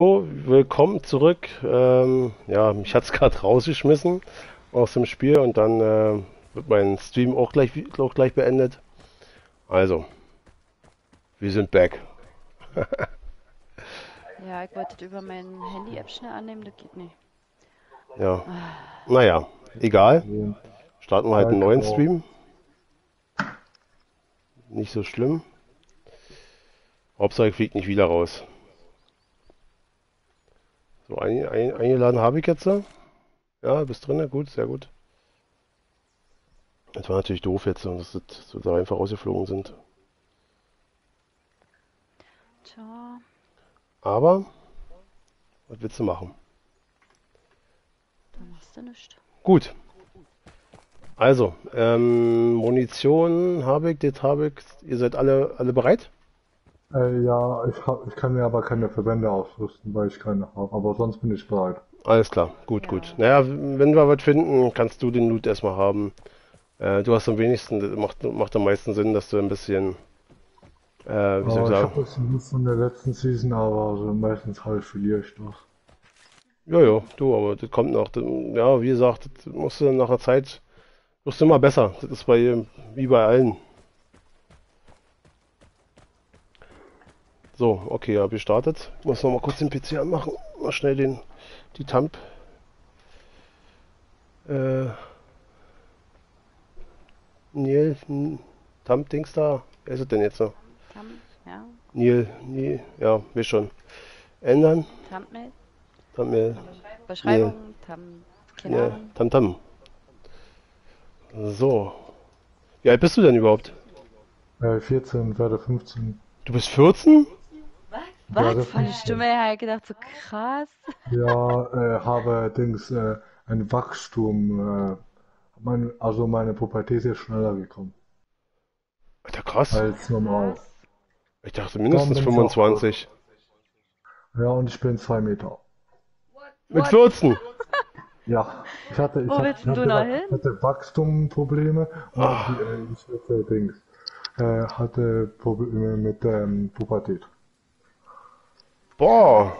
So, willkommen zurück. Ähm, ja, mich hat's gerade rausgeschmissen aus dem Spiel und dann äh, wird mein Stream auch gleich, auch gleich beendet. Also, wir sind back. Ja, ich wollte über mein Handy-App schnell annehmen, das geht nicht. Ja, naja, egal. Starten wir halt einen neuen Stream. Nicht so schlimm. Hauptsache ich fliege nicht wieder raus. So, ein, ein, eingeladen habe ich jetzt. Ja, bist drin, gut, sehr gut. Das war natürlich doof jetzt, dass das so da einfach rausgeflogen sind. Tja, Aber, was willst du machen? da machst du nichts. Gut. Also, ähm, Munition habe ich, das habe ich. Ihr seid alle, alle bereit? Äh, ja, ich hab, ich kann mir aber keine Verbände ausrüsten, weil ich keine habe. Aber sonst bin ich bereit. Alles klar, gut, Ja. gut. Naja, wenn wir was finden, kannst du den Loot erstmal haben. Äh, du hast am wenigsten, das macht, macht am meisten Sinn, dass du ein bisschen, äh, wie soll Aber ich ich sagen? habe das nur von der letzten Season, aber also meistens halt verliere ich das. Ja, ja, du, aber das kommt noch. Das, ja, wie gesagt, das musst du nach einer Zeit, wirst du immer besser. Das ist bei, wie bei allen. So, okay, ja, gestartet. Muss noch mal kurz den PC anmachen. Mal schnell den, die Tamp. Äh, Neil, hm, Tamp-Dings da. Wer ist es denn jetzt noch? Tam, ja, Neil, Neil, ja, wir schon. Ändern, Thumbnail, Thumbnail. Beschreibung, Tam, keine Ja, Ahnung. Tamtam. So. Wie alt bist du denn überhaupt? Äh, 14, werde 15. Du bist 14? Was? das Von der Stimme her ich gedacht, so krass. Ja, äh, habe Dings, äh, ein Wachstum, äh, mein, also meine Pubertät ist schneller gekommen Alter, krass. als normal. Ich dachte mindestens Dann bin ich auch 25. Ja, und ich bin zwei Meter. Mit What? 14? Ja, ich hatte, ich Wo hab- willst ich du hatte, noch hin? ich hatte Wachstumprobleme und Ah. die, äh, ich hatte Dings, äh, hatte Probleme mit ähm, Pubertät. Boah.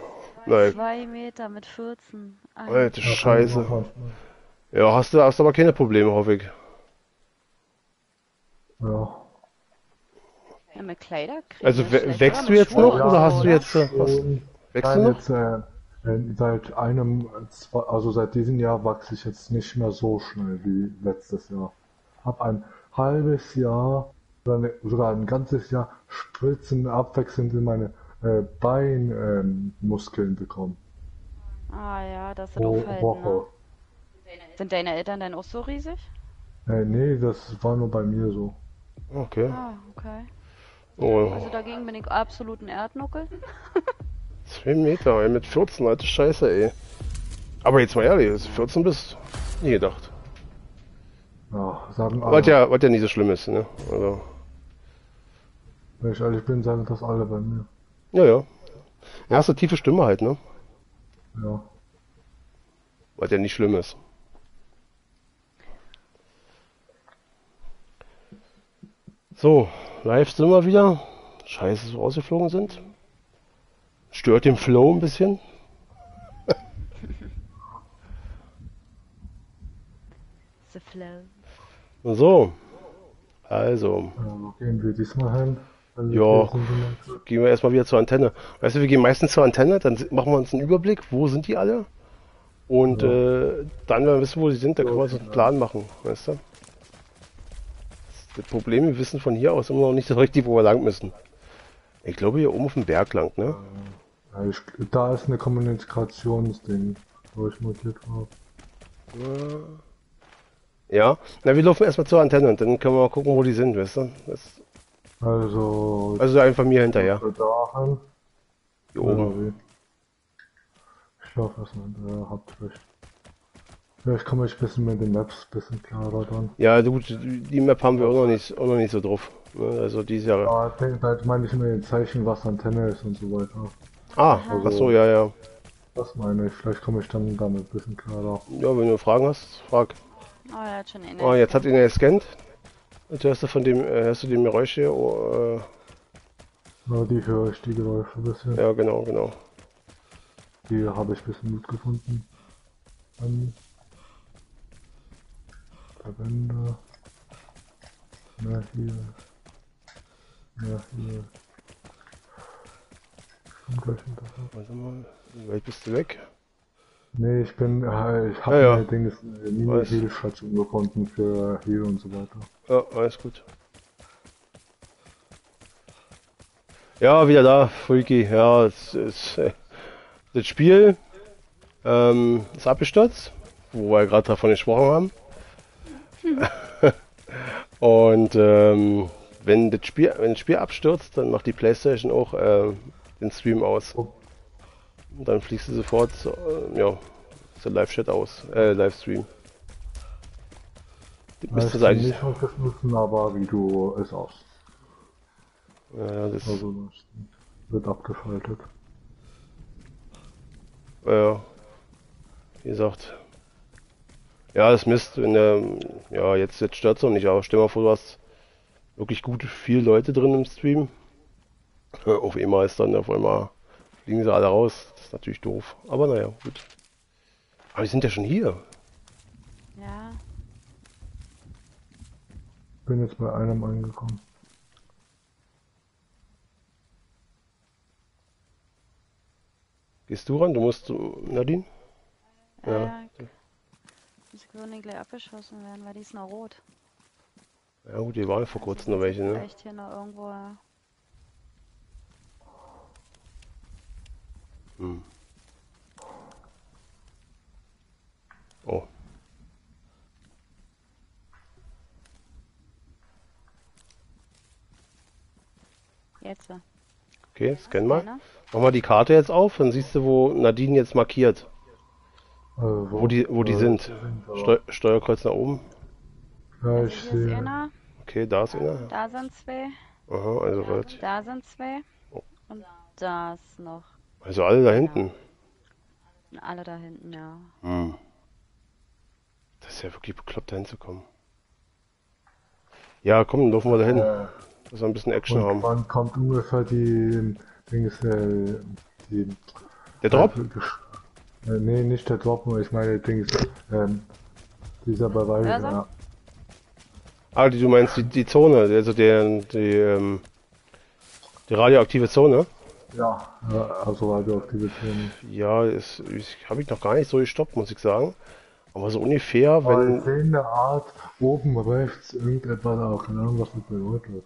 Nein, Zwei Meter mit 14. Alter. alte Ja, kann ich Scheiße. Ja, hast du hast aber keine Probleme, hoffe ich. Ja. Ja, mit Kleider kriegen Also we- wächst du jetzt noch oder oder hast du jetzt äh, was? Und Wächst du noch? jetzt, äh, seit einem, zwei, also seit diesem Jahr wachse ich jetzt nicht mehr so schnell wie letztes Jahr. Hab ein halbes Jahr oder ne, sogar ein ganzes Jahr Spritzen abwechselnd in meine äh, Beinmuskeln ähm, Muskeln bekommen. Ah ja, das ist Pro aufhalten, Woche. ne? Sind deine Eltern denn auch so riesig? Äh, nee, das war nur bei mir so. Okay. Ah, okay. Oh, Also dagegen bin ich absolut ein Erdnuckel. 2 Meter, ey, mit 14, alte Scheiße, ey. Aber jetzt mal ehrlich, dass du 14 bist, nie gedacht. Ja, sagen Was alle. ja, was ja nicht so schlimm ist, ne? Also, Wenn ich ehrlich bin, sagen das alle bei mir. Ja, ja. Ja, hast du tiefe Stimme halt, ne? Ja. Was ja nicht schlimm ist. So, live sind wir wieder. Scheiße, so rausgeflogen sind. Stört den Flow ein bisschen. The flow. So, also, Ja, wo gehen wir diesmal hin? Wir Ja. gehen wir erstmal wieder zur Antenne. Weißt du, wir gehen meistens zur Antenne, dann machen wir uns einen Überblick, wo sind die alle? Und Ja. äh, dann, wenn wir wissen, wo sie sind, dann können wir uns einen Plan machen, weißt du? Das Problem, wir wissen von hier aus immer noch nicht so richtig, wo wir lang müssen. Ich glaube hier oben auf dem Berg lang, ne? Ja, ich, da ist eine Kommunikationsding, wo ich markiert habe. Ja, na, wir laufen erstmal zur Antenne und dann können wir mal gucken, wo die sind, weißt du? Das, Also, also einfach mir hinterher, dahin. hier oben. Ja, ich laufe erstmal hinterher, habt recht. Vielleicht komme ich ein bisschen mit den Maps ein bisschen klarer dann. Ja, gut, die Map haben wir auch noch nicht, auch noch nicht so drauf. ne? Also dieses Jahr. Aber ich denke, da meine ich immer den Zeichen, was Antenne ist und so weiter. Ah, ach so, ja, ja. Das meine ich, vielleicht komme ich dann damit ein bisschen klarer. Ja, wenn du Fragen hast, frag. Oh, er hat schon. Oh, jetzt hat ihn ja gescannt. Jetzt hörst du von dem, äh, hörst du dem Geräusch hier? Oh, Ja, die höre ich, die Geräusche ein bisschen. äh, ja, genau, genau. Hier habe ich ein bisschen Loot gefunden. Dann Verbände. Na hier. Na hier. Komm gleich hinterher. Warte mal, wie weit bist du weg? Nee, ich bin, äh, ich habe Ja, ja. Weiß. Mini-Heal-Station gefunden für Heal und so weiter. Ja, alles gut. Ja, wieder da, Freaky. Ja, es ist äh, das Spiel ähm, ist abgestürzt, wo wir gerade davon gesprochen haben. Und ähm, wenn das Spiel, wenn das Spiel abstürzt, dann macht die PlayStation auch äh, den Stream aus. Oh. Und dann fliegst du sofort, äh, ja, zur Live-Chat aus, äh, Livestream. Das müsste es eigentlich. nicht unterstützen, aber Video ist aus. Ja, das, Also das wird abgeschaltet. Ja, wie gesagt. Ja, das Mist, wenn der, ja, jetzt, jetzt stört es noch nicht, aber stell mal vor, du hast wirklich gut viele Leute drin im Stream. Auf einmal ist dann auf einmal fliegen sie alle raus. Das ist natürlich doof. Aber naja, gut. Aber die sind ja schon hier. Ja, Bin jetzt bei einem angekommen. Gehst du ran? Du musst, Nadine? ja. Ja. ja. Die Sekunden gleich abgeschossen werden, weil die ist noch rot. Ja gut, die waren vor kurzem noch welche, ne? Vielleicht hier noch irgendwo. äh, Hm. Oh. Jetzt. Okay, scan mal. Mach mal die Karte jetzt auf, dann siehst du, wo Nadine jetzt markiert. Äh, wo, Wo die, wo die äh, sind. aber- Steu Steuerkreuz nach oben. Ja, ich sehe. Okay, da ist einer. da sind zwei, Aha, also weit. da sind zwei Oh. und da ist noch. Also alle da hinten. Und alle da hinten, ja. Hm. Das ist ja wirklich bekloppt, da hinzukommen. Ja, komm, dann laufen wir da hin. Äh, Dass wir ein bisschen Action und haben. wann kommt ungefähr die Dings, äh, die Der Drop? Äh, nee, nicht der Drop, nur ich meine Dings, ähm, dieser Beweis, Hörser? ja. Ah, die, du meinst die, die Zone, also der, die, ähm, die radioaktive Zone? Ja, also radioaktive Themen. Ja, ist, ich, habe ich noch gar nicht so gestoppt, muss ich sagen. Aber so ungefähr, wenn, sehe in der Art oben rechts irgendetwas, aber keine Ahnung, was das bedeutet.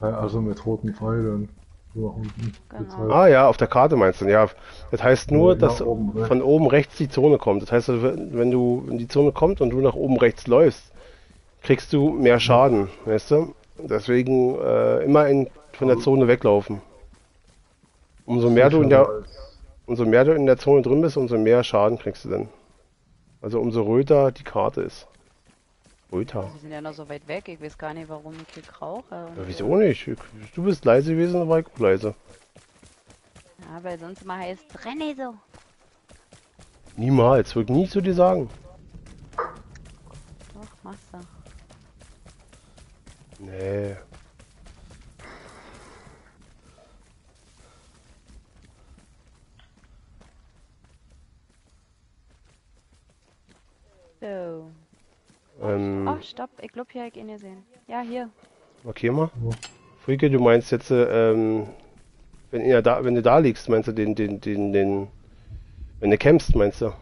Also mit roten Pfeilen. So nach unten. Genau. Ah ja, auf der Karte meinst du. Ja, das heißt nur, Ja, dass oben von oben rechts die Zone kommt. Das heißt, also, wenn wenn du wenn die Zone kommt und du nach oben rechts läufst, kriegst du mehr Schaden, weißt du? Deswegen äh, immer in, von der Zone weglaufen. Umso mehr du in der umso mehr du in der Zone drin bist, umso mehr Schaden kriegst du dann. Also umso röter die Karte ist. Röter. Wir sind ja noch so weit weg, ich weiß gar nicht, warum ich hier rauche. Ja, so. wieso nicht? Du bist leise gewesen, dann war ich auch leise. Ja, weil sonst immer heißt, renn nicht so. Niemals, würde ich nie zu dir sagen. Doch, machst du. Nee. So. Ähm, Oh, stopp, ich glaub, hier ich ihn gesehen. Ja, hier. markier mal. Wo? Frieke, du meinst jetzt, äh, ähm, wenn, ihr da, wenn du da liegst, meinst du den, den, den, den, wenn du campst, meinst du?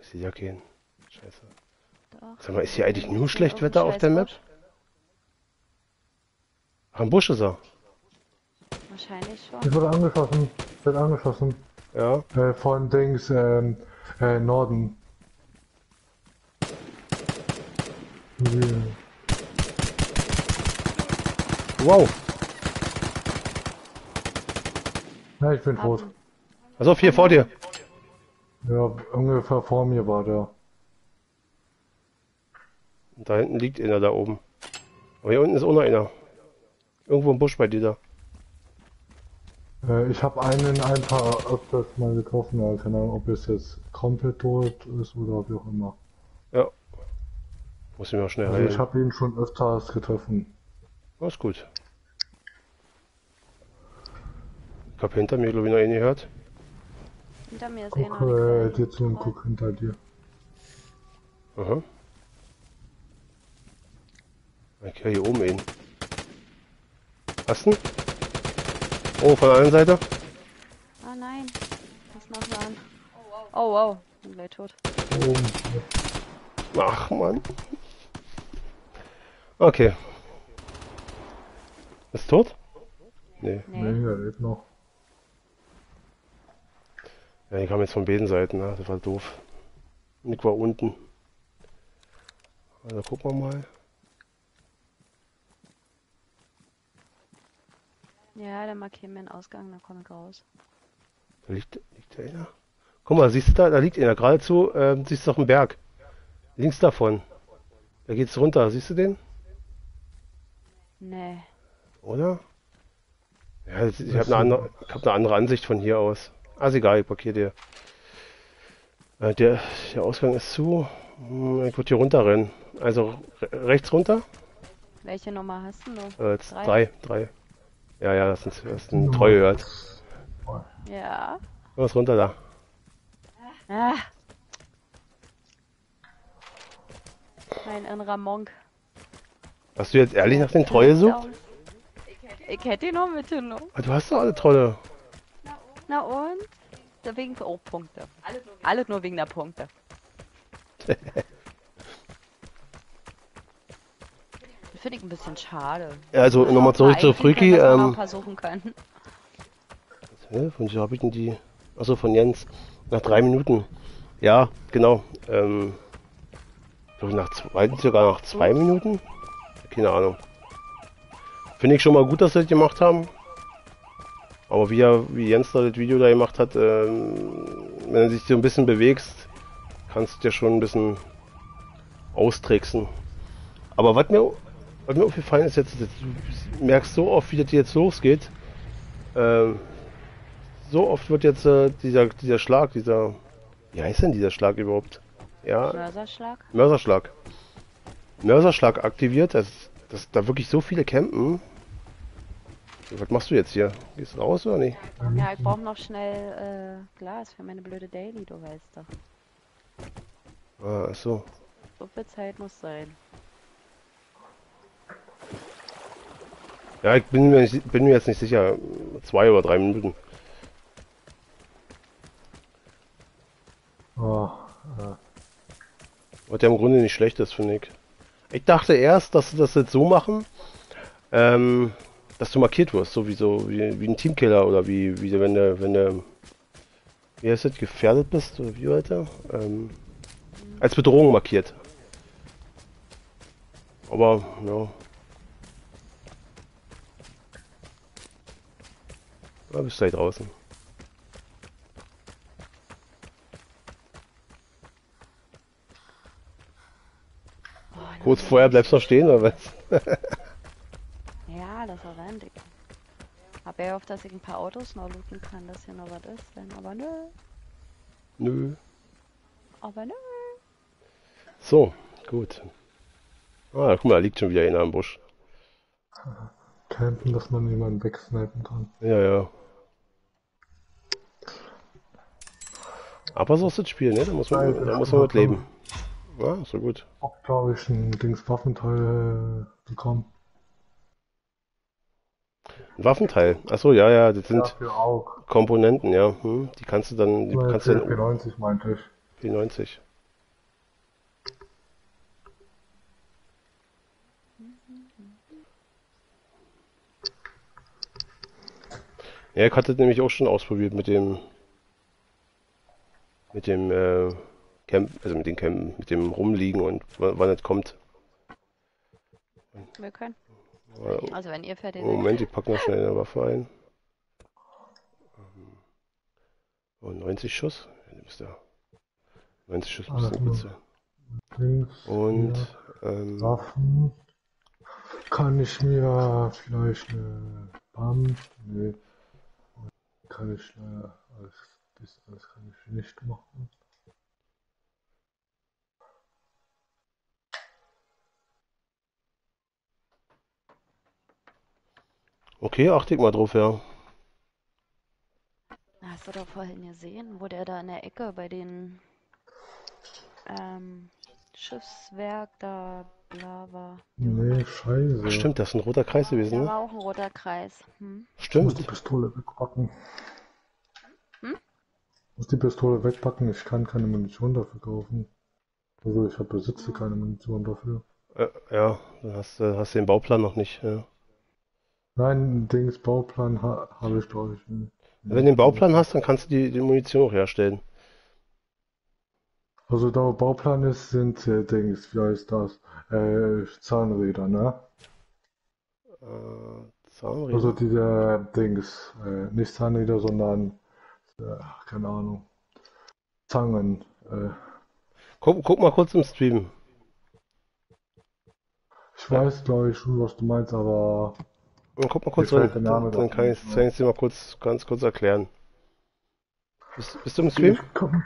Ich sehe ja keinen. Scheiße. Doch. Sag mal, ist hier eigentlich nur Hier Schlechtwetter irgendein auf der Map? Ach, im Busch ist er. Wahrscheinlich schon. Ich wurde angeschossen, wird angeschossen. Ja. Äh, von Dings, ähm, äh, Norden. Hier. Wow. Ja, ich bin tot. Auf, hier vor dir. Ja, ungefähr vor mir war der. Da hinten liegt einer da oben. Aber hier unten ist auch noch einer. Irgendwo im Busch bei dir da. Äh, ich habe einen ein paar öfters mal getroffen, aber keine Ahnung, ob es jetzt komplett tot ist oder wie auch immer. Ja. Muss ich mir auch schnell Also heilen. ich habe ihn schon öfters getroffen. Ist gut. Ich hab hinter mir, glaube ich, noch einen gehört. Hinter mir ist eh Guck noch eine äh, dir zu und guck hinter dir. Aha. Okay, hier oben einen. Hast du ihn? Oh, von der anderen Seite? Ah nein. Muss nachladen. Oh wow. Bin gleich tot. Oben. Ach, Mann. Okay. Ist tot? Nee. Nee. Nee, er lebt noch. Ja, die kam jetzt von beiden Seiten, ne? Das war doof. Nick war unten. Also gucken wir mal. Ja, dann markieren wir den Ausgang, dann komme ich raus. Da liegt, liegt der einer? Guck mal, siehst du da? Da liegt einer. Geradezu, ähm, siehst du doch einen Berg. Links davon. Da geht's runter. Siehst du den? Nee. Oder? Ja, das- ich habe eine andere, ich hab eine andere Ansicht von hier aus. Ah, ist egal, ich markiere dir. Äh, der, der Ausgang ist zu. Hm, Ich würde hier runterrennen. Also re rechts runter. Welche Nummer hast du noch? Äh, Drei. drei. drei. Ja, ja, das ist, das ist ein Treue gehört. Ja. Was runter da? Ah. Mein innerer Monk. Hast du jetzt ehrlich nach den Treue gesucht? Ich hätte ihn noch mitgenommen. Ah, Du hast doch alle Trolle. Na und? Da wegen oh, Punkte. Alles nur wegen der Punkte. Das finde ich ein bisschen schade. Ja, also Noch nochmal zurück zu noch Ähm, versuchen können. hä, von wem habe ich denn die? Achso, von Jens. Nach drei Minuten. Ja, genau. Ähm, nach zwei, sogar nach zwei Minuten? Keine Ahnung. Finde ich schon mal gut, dass sie das gemacht haben. Aber wie, er, wie Jens da das Video da gemacht hat, ähm, wenn du dich so ein bisschen bewegst, kannst du dir schon ein bisschen austricksen. Aber was mir, was mir aufgefallen ist jetzt, du merkst so oft, wie das jetzt losgeht. Ähm, so oft wird jetzt äh, dieser, dieser Schlag, dieser, wie heißt denn dieser Schlag überhaupt? Ja, Mörserschlag? Mörserschlag. Mörserschlag aktiviert, dass, dass da wirklich so viele campen. Was machst du jetzt hier? Gehst du raus oder nicht? Ja, ich brauche noch schnell äh, Glas für meine blöde Daily, du weißt doch. Ah, ach so. So viel Zeit muss sein. Ja, ich bin mir, nicht, bin mir jetzt nicht sicher. Zwei oder drei Minuten. Ah, äh, Was ja im Grunde nicht schlecht ist, finde ich. Ich dachte erst, dass sie das jetzt so machen, ähm, dass du markiert wirst, so wie so wie, wie ein Teamkiller oder wie, wie wenn du, wenn du, wie heißt das, gefährdet bist oder wie weiter? Ähm, als Bedrohung markiert. Aber, ja. Da bist du gleich draußen. Oh, Kurz vorher bleibst du noch stehen, oder was? Ja, das war rennt ich. Hab ja gehofft, dass ich ein paar Autos noch looten kann, dass hier noch was ist. Denn, aber nö, Nö. aber nö. So, gut. Ah, guck mal, da liegt schon wieder einer im Busch. campen, dass man jemanden wegsnipen kann. Ja, ja. Aber so ist das Spiel, ne? Da muss man, Scheiße, da muss man mit leben. Ja, so gut. Glaube ich ein Dings Waffenteil äh, bekommen. Ein Waffenteil. Achso, ja, ja, das sind Ja. Komponenten, ja. Hm, die kannst du dann, die kannst du dann P90 meinte ich. P90. Ja, ich hatte nämlich auch schon ausprobiert mit dem mit dem äh, Camp, also mit dem Camp, mit dem Rumliegen und wann, es kommt. Wir können. Äh, Also wenn ihr fertig Oh, Moment, ich pack noch schnell eine Waffe ein. Ähm, Oh, 90 Schuss? Ja, du bist da. 90 Schuss müssen Ah, gut sein. Und ähm, Waffen. Kann ich mir vielleicht eine Pump? Nee. Kann ich leider alles, das alles kann ich nicht machen. Ne? Okay, achte ich mal drauf, ja. Hast du doch vorhin gesehen, wo der da in der Ecke bei den ähm, Schiffswerk da bla war. Nee, scheiße. Stimmt, das ist ein roter Kreis gewesen. Das ne? war auch ein roter Kreis. Hm? Stimmt. Ich muss die Pistole wegpacken. Muss die Pistole wegpacken, ich kann keine Munition dafür kaufen. Also ich besitze keine Munition dafür. Äh, ja, dann hast du hast den Bauplan noch nicht. Ja. Nein, Dings, Bauplan ha habe ich glaube ich nicht. Wenn du den Bauplan hast, dann kannst du die, die Munition auch herstellen. Also da wo Bauplan ist, sind äh, Dings, wie heißt das? Äh, Zahnräder, ne? Äh, Zahnräder. Also diese Dings, äh, nicht Zahnräder, sondern, äh, keine Ahnung, Zangen. Äh, Guck, guck mal kurz im Stream. ich weiß glaube ich schon, was du meinst, aber Und Guck mal kurz rein, dann, dann kann ich es dir mal kurz, ganz kurz erklären. Bist, bist du im Stream? Ich komm,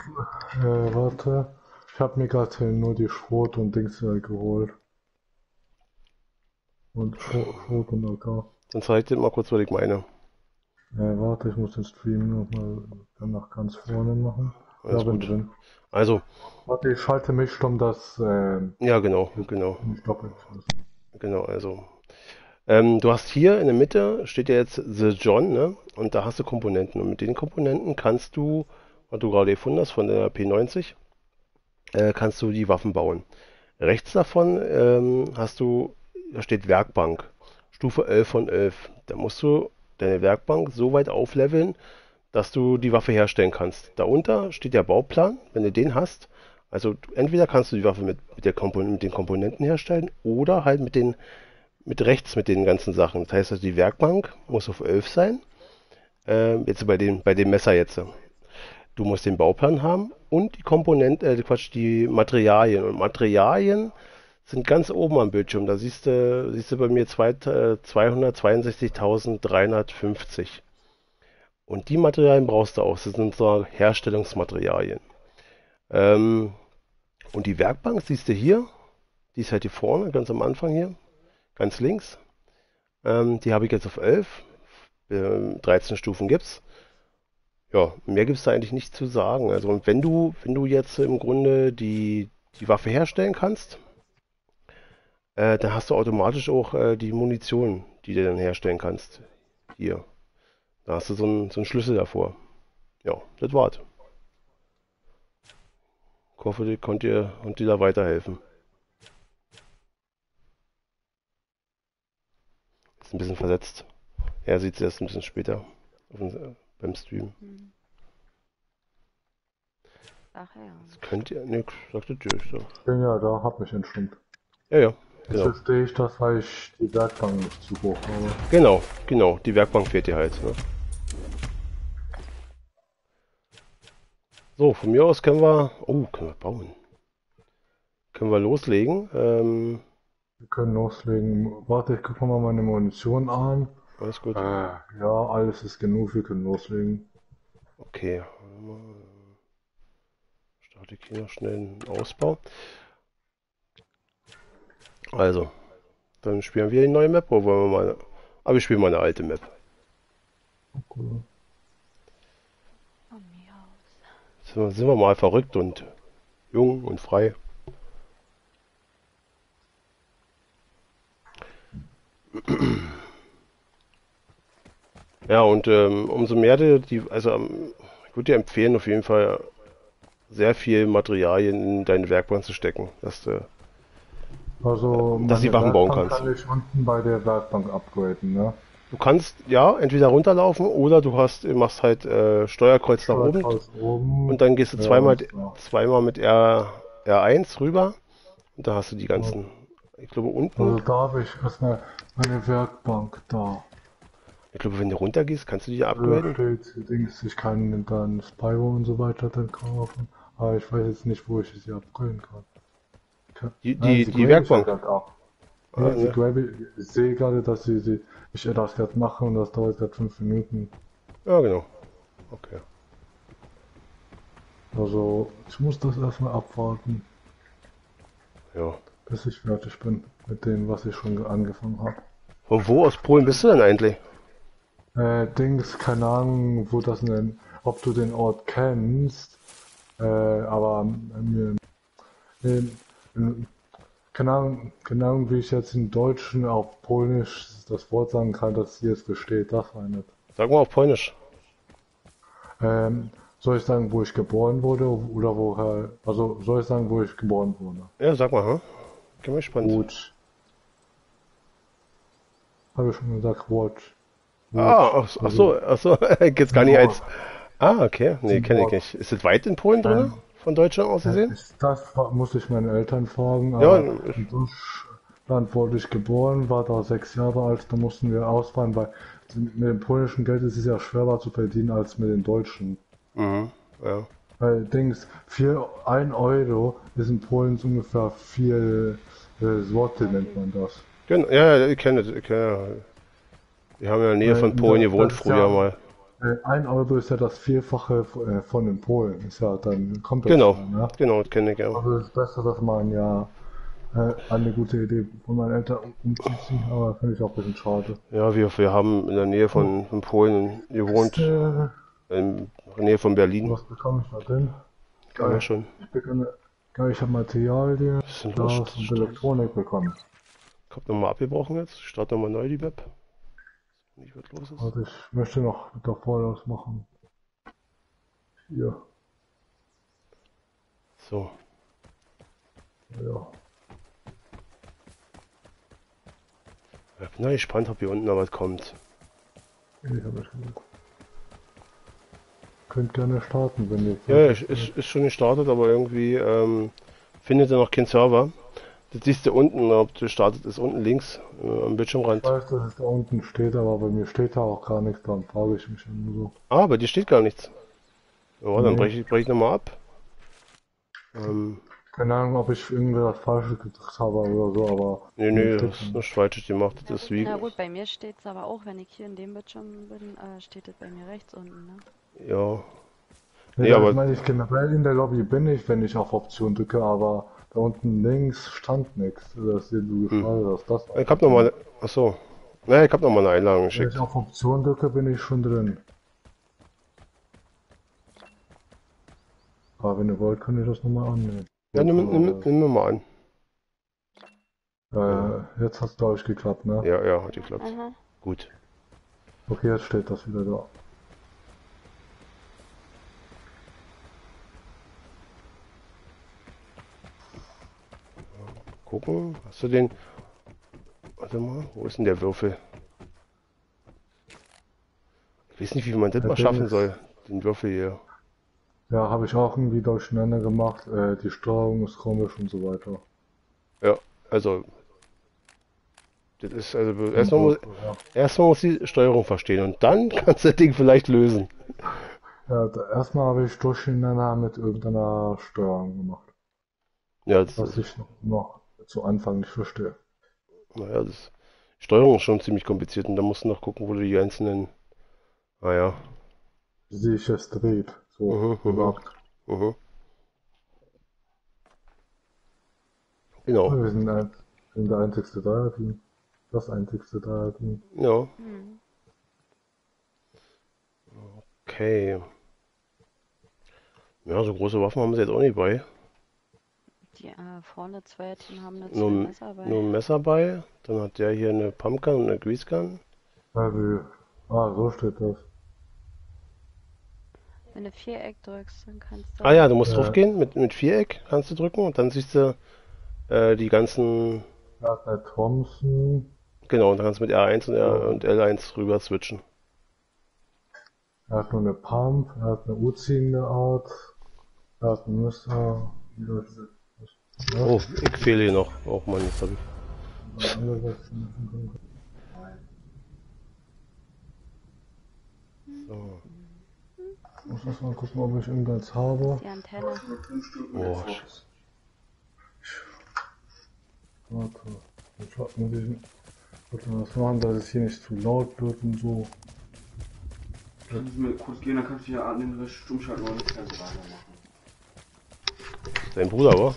äh, warte. Ich habe mir gerade nur die Schrot und Dings geholt. Und Schrot, Schrot und AK. Dann zeige ich dir mal kurz, was ich meine. Äh, warte, ich muss den Stream nochmal danach ganz vorne machen. Alles ja, bin gut. drin. Also, Warte, ich schalte mich um das, äh, ja, genau, genau, genau, also. Ähm, du hast hier in der Mitte steht ja jetzt The John, ne? Und da hast du Komponenten. Und mit den Komponenten kannst du, was du gerade gefunden hast von der P90, äh, kannst du die Waffen bauen. Rechts davon ähm, hast du, da steht Werkbank, Stufe 11 von 11. Da musst du deine Werkbank so weit aufleveln, dass du die Waffe herstellen kannst. Darunter steht der Bauplan, wenn du den hast. Also entweder kannst du die Waffe mit, mit, Kompon mit den Komponenten herstellen oder halt mit den mit rechts mit den ganzen Sachen. Das heißt also, die Werkbank muss auf 11 sein. Ähm, jetzt bei dem, bei dem Messer jetzt. Du musst den Bauplan haben und die Komponenten, äh, Quatsch, die Materialien. Und Materialien sind ganz oben am Bildschirm. Da siehst du, siehst du bei mir zwei, äh, 262.350. Und die Materialien brauchst du auch. Das sind so Herstellungsmaterialien. Ähm, und die Werkbank siehst du hier. Die ist halt hier vorne, ganz am Anfang hier. Ganz links. Ähm, die habe ich jetzt auf 11. Ähm, 13 Stufen gibt's. Ja, mehr gibt's da eigentlich nicht zu sagen. Also und wenn du, wenn du jetzt im Grunde die, die Waffe herstellen kannst, äh, dann hast du automatisch auch äh, die Munition, die du dann herstellen kannst. Hier. Da hast du so einen, so einen Schlüssel davor. Ja, das war's. Ich hoffe, ich konnte dir, konnte dir da weiterhelfen. Ist ein bisschen versetzt. Er sieht es erst ein bisschen später auf dem, äh, beim Stream. Ach ja. Das könnt ihr. Ne, sagt ihr. So. Ja da, hab mich entstimmt. Ja, ja, Jetzt genau. verstehe ich das, weil ich die Werkbank nicht zu hoch habe. Genau, genau. Die Werkbank fehlt dir halt. Ne? So, von mir aus können wir. Oh, können wir bauen. Können wir loslegen. Ähm, Wir können loslegen. Warte, ich gucke mal meine Munition an. alles gut. Äh, ja, alles ist genug, wir können loslegen. Okay. Starte ich hier noch schnell einen Ausbau. Also, dann spielen wir die neue Map, oder wollen wir mal. Aber wir spielen mal eine alte Map. Mir aus. Sind wir, mal verrückt und jung und frei. Ja, und ähm, umso mehr du die, also ähm, ich würde dir empfehlen, auf jeden Fall sehr viel Materialien in deine Werkbank zu stecken, dass du, Also, Dass die Waffen bauen kannst. kann ich unten bei der Werkbank upgraden, ne? du kannst ja entweder runterlaufen oder du hast, machst halt äh, Steuerkreuz nach oben Steuerkreuz oben. und dann gehst du Ja, zweimal, ja. zweimal mit R, R1 rüber und da hast du die ganzen, ich glaube unten. Also da habe ich erstmal meine Werkbank da. Ich glaube, wenn du runtergehst, kannst du die upgraden. ich kann dann Spyro und so weiter dann kaufen. Aber ich weiß jetzt nicht, wo ich sie upgraden kann. Die- Nein, die- die Werkbank. ja ab. Ah, Ja, ne? grabe ich, sehe gerade, dass sie, sie ich das gerade mache und das dauert gerade fünf Minuten. Ja, genau. Okay. Also ich muss das erstmal abwarten, Ja. bis ich fertig bin mit dem, was ich schon angefangen habe. Wo aus Polen bist du denn eigentlich? Äh, Dings, keine Ahnung, wo das denn, ob du den Ort kennst, äh, aber mir, äh, keine Ahnung, keine Ahnung, wie ich jetzt in Deutschen auf Polnisch das Wort sagen kann, dass hier es besteht, das war nicht. Sag mal auf Polnisch. Ähm, soll ich sagen, wo ich geboren wurde oder woher, also soll ich sagen, wo ich geboren wurde? Ja, sag mal, hm? Bin mal gespannt. Gut. Habe ich schon gesagt, Watch. Ah, ach, ach so, ach so, geht's gar nicht als. Ah, okay. Nee, kenne ich nicht. Ist es weit in Polen drin? Von Deutschland aus gesehen? Das muss ich meine Eltern fragen. Ja, in Deutschland wurde ich geboren, war da sechs Jahre alt, da mussten wir ausfahren, weil mit dem polnischen Geld ist es ja schwerer zu verdienen als mit dem deutschen. Mhm, ja. Weil Dings, vier, ein Euro ist in Polen so ungefähr vier äh, Zloty nennt man das. Genau, ja, ich kenne das. Ich kenn, ja. Wir haben ja in der Nähe Äh, von Polen das- gewohnt das früher mal. Äh, ein Euro ist ja das Vierfache äh, von den Polen. Ist ja dann kommt das Genau, schon, ne? genau, das kenne ich ja. Also es ist besser, dass man ja äh, eine gute Idee von meinen Eltern um- umzuziehen, aber finde ich auch ein bisschen schade. Ja, wir, wir haben in der Nähe von, von Polen gewohnt, Äh, in der Nähe von Berlin. was bekomme ich da drin? Kann man schon. Ich bekomme, ja, ich habe Materialien, denn da hast Elektronik bekommen. Kommt nochmal abgebrochen jetzt. Ich starte nochmal neu die Web. Nicht, was los ist. Also ich möchte noch davor das machen. Hier, So. ja. Ich bin gespannt, ob hier unten noch was kommt. Ich habe es gesagt. Könnt gerne starten, wenn ihr. Ja, ist, ist, ist schon gestartet, aber irgendwie ähm, findet er noch keinen Server. Das siehst du unten, ob du startet, ist unten links äh, am Bildschirmrand. Ich weiß, dass es da unten steht, aber bei mir steht da auch gar nichts, dann frage ich mich immer so. Ah, bei dir steht gar nichts. Ja, dann Nee. breche ich, brech ich nochmal ab. Ähm, Keine Ahnung, ob ich irgendwas Falsches gedrückt habe oder so, aber. nee, nee, das ist nichts Falsches gemacht. Das ist wie. Na gut, bei mir steht es aber auch, wenn ich hier in dem Bildschirm bin, äh, steht es bei mir rechts unten, ne? Ja. Nee, Nee, aber- meine ich generell in der Lobby bin ich, wenn ich auf Option drücke, aber da unten links stand nichts. Das ist irgendwie Hm. schade, dass das. Ich hab nochmal. Achso. Naja, ich hab nochmal eine Einladung Wenn geschickt. ich auf Option drücke, bin ich schon drin. Aber wenn ihr wollt, könnt ihr das nochmal annehmen. Ja, nimm, nimm, nimm mir mal an. Äh, jetzt hat es glaube ich geklappt, ne? Ja, ja, hat geklappt. Aha. Gut. Okay, jetzt steht das wieder da. Gucken. Hast du den. Warte mal, wo ist denn der Würfel? Ich weiß nicht, wie man das Ja, mal schaffen soll. Den Würfel hier. Ja, habe ich auch irgendwie durcheinander gemacht. Äh, die Steuerung ist komisch und so weiter. Ja, also. Das ist also erstmal muss, Ja, erstmal muss die Steuerung verstehen und dann kannst du das Ding vielleicht lösen. ja erstmal habe ich durcheinander mit irgendeiner Steuerung gemacht. Ja, das Was ist, ich noch zu Anfang nicht verstehe. naja, das Steuerung ist schon ziemlich kompliziert und da musst du noch gucken, wo du die einzelnen. Naja. Wie sich es dreht. So Mhm, mhm. Mhm. Genau. Wir sind, ein, sind der einzigste Dreier-Team. Das einzigste Dreier-Team. Ja, Hm. okay. Ja, so große Waffen haben sie jetzt auch nicht bei. Die äh, vorne zwei Team haben eine Nur, zwei ein- Messer bei. nur ein Messer bei. Dann hat der hier eine Pumpgun und eine Grease Gun. Ja, wie, ah, so steht das. Wenn du Viereck drückst, dann kannst du. Ah ja, du musst Ja. draufgehen mit, mit Viereck, kannst du drücken und dann siehst du äh, die ganzen. Er hat eine Thompson. Genau, und dann kannst du mit R1 und, R und L1 rüber switchen. Er hat nur eine Pump. Er hat eine Uzi in der Art. Er hat ein Messer. Ja, Oh, ich fehle hier noch. Oh Mann, jetzt hab ich. So. Ich muss erst mal gucken, ob ich irgendwas habe. Die Antenne. Oh, Warte. Jetzt muss ich mal was machen, dass es hier nicht zu laut wird und so. Kannst du mir kurz gehen, dann kannst du hier an den stumm schalten und nicht ganz weitermachen. dein Bruder, wa?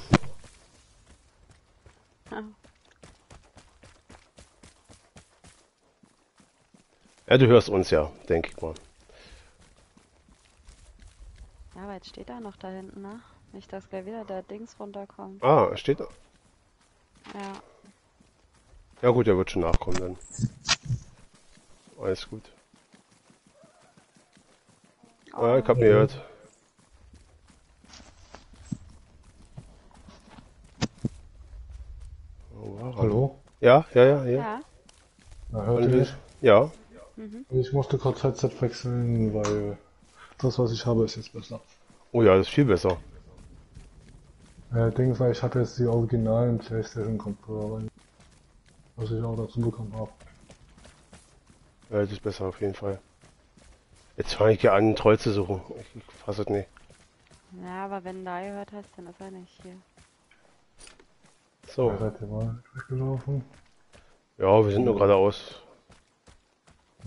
Ah, Ja, du hörst uns ja, denke ich mal. Ja, aber jetzt steht er noch da hinten, ne? Nicht, dass gleich wieder der Dings runterkommt. Ah, steht da. Ja. Ja gut, er wird schon nachkommen dann. Alles gut. Ja, ich hab ihn gehört. Oh, er? Hallo? Ja, ja, ja, ja. Ja. Na, hört ihr mich? Ja, Mhm. Ich musste kurz Headset wechseln, weil das, was ich habe, ist jetzt besser. oh ja, das ist viel besser. Äh, Dings, ich hatte jetzt die originalen PlayStation-Kopfhörer, was ich auch dazu bekommen habe. Ja, das ist besser auf jeden Fall. Jetzt fange ich ja an, einen Troll zu suchen. Ich, ich fasse es nicht. Ja, aber wenn du da gehört hast, dann ist er nicht hier. So, Da seid ihr mal durchgelaufen. ja, wir sind nur geradeaus.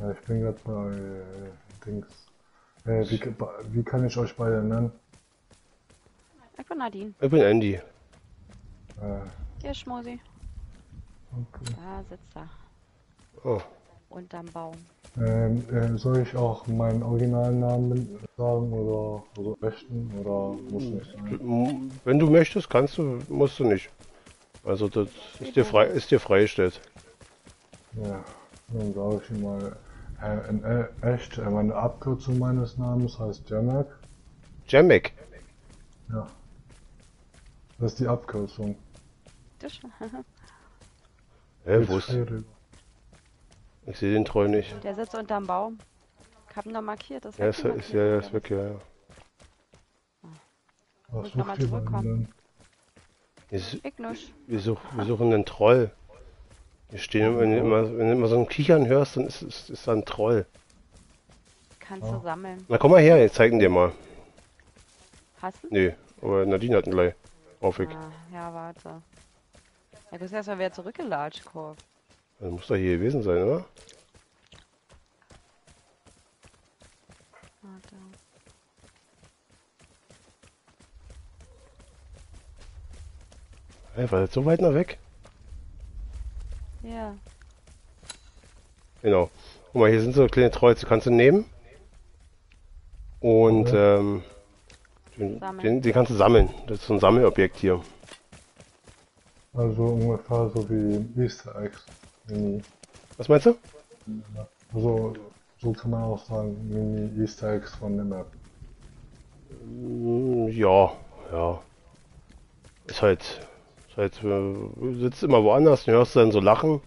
Ja, ich bin gerade bei äh, Dings. Äh, wie, wie kann ich euch beide nennen? Ich bin Nadine. Ich bin Andy. Äh, Hier, Schmusi. okay. Da sitzt er. Oh, Unterm Baum. Ähm, äh, soll ich auch meinen originalen Namen sagen oder also echten oder muss nicht sein? Wenn du möchtest, kannst du, musst du nicht. Also das ist dir frei, ist dir freigestellt. Ja, dann sage ich ihm mal. Äh, in äh, echt, äh, meine Abkürzung meines Namens heißt Jamek. Jamek. Ja. Das ist die Abkürzung. Das schon. Hä, wo ist? Ich sehe den Troll nicht. Der sitzt unterm Baum. Ich hab ihn noch markiert. Das Ja, ist, ist, ja, ja, ist weg, ja, ja. Was sucht ihr denn? Wir, wir, such, wir suchen einen Troll. Wir stehen, wenn du immer, wenn du immer so ein Kichern hörst, dann ist, ist, ist da ein Troll. Kannst Ja. du sammeln. Na komm mal her, ich zeig ihn dir mal. Hast du? Nee, aber Nadine hat ihn gleich. Auf ich. Ah, ja, warte. Ja, du bist erstmal wieder zurückgelatscht, Korb. Das muss doch hier gewesen sein, oder? Warte. Hä, war das so weit noch weg? Ja. Genau. Guck mal, hier sind so kleine Trolls, die kannst du nehmen. Und Okay. ähm, den, den, den kannst du sammeln. Das ist so ein Sammelobjekt hier. Also ungefähr so wie Easter Eggs. Mini. Was meinst du? Also so kann man auch sagen, Mini Easter Eggs von der Map. Mm, Ja, ja. Ist halt, ist halt, äh, du sitzt immer woanders und hörst dann so lachen.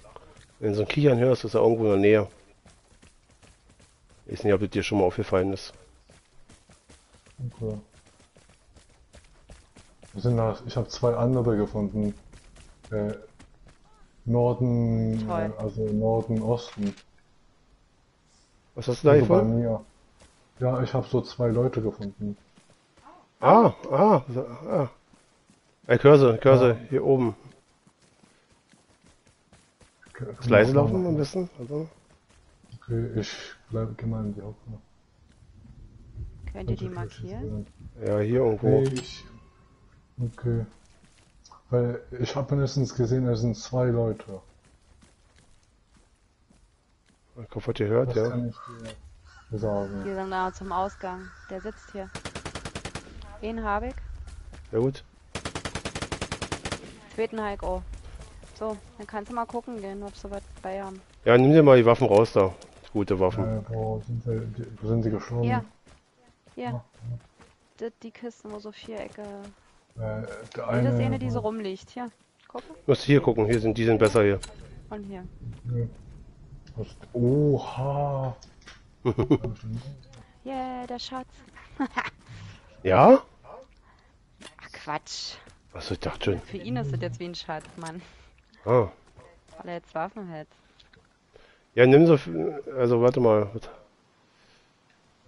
Wenn du so ein Kichern hörst, ist er irgendwo in der Nähe. Ich weiß nicht, ob das dir schon mal aufgefallen ist. Okay. Wir sind nach, ich habe zwei andere gefunden. Äh, Norden, Toll. äh, also Norden, Osten. Was hast du da Also bei gefunden? mir. Ja, ich habe so zwei Leute gefunden. Ah, ah, ah. Ey, Cursor, Cursor, hier oben. Okay, Ist leise laufen ein bisschen? Also, Okay, ich bleibe mal in die Hauptmache. Könnt ihr die markieren? ja, hier irgendwo. Okay, ich, okay. Weil ich habe mindestens gesehen, es sind zwei Leute. Ich hoffe, ihr hört, Das ja. kann ich dir sagen. Wir sind da zum Ausgang. Der sitzt hier. Den habe ich. Ja gut. Zweiten habe ich auch. So, dann kannst du mal gucken gehen, ob sie was bei haben. Ja, nimm dir mal die Waffen raus da. Gute Waffen. Äh, wo sind sie, wo sind sie gestorben? Hier. Hier. Ja. Die, die Kisten, wo so Vierecke. Äh, der Eine, das eine, die so rumliegt. Hier. Guck. Musst hier gucken, hier sind die sind besser hier. Und hier. Was, oha! Yeah, der Schatz. Ja? Ach Quatsch. Achso, ich dachte schon. Für ihn ist das jetzt wie ein Schatz, Mann. Ah. Weil er jetzt Waffen hat. Ja, nimm so viel. Also warte mal. Ich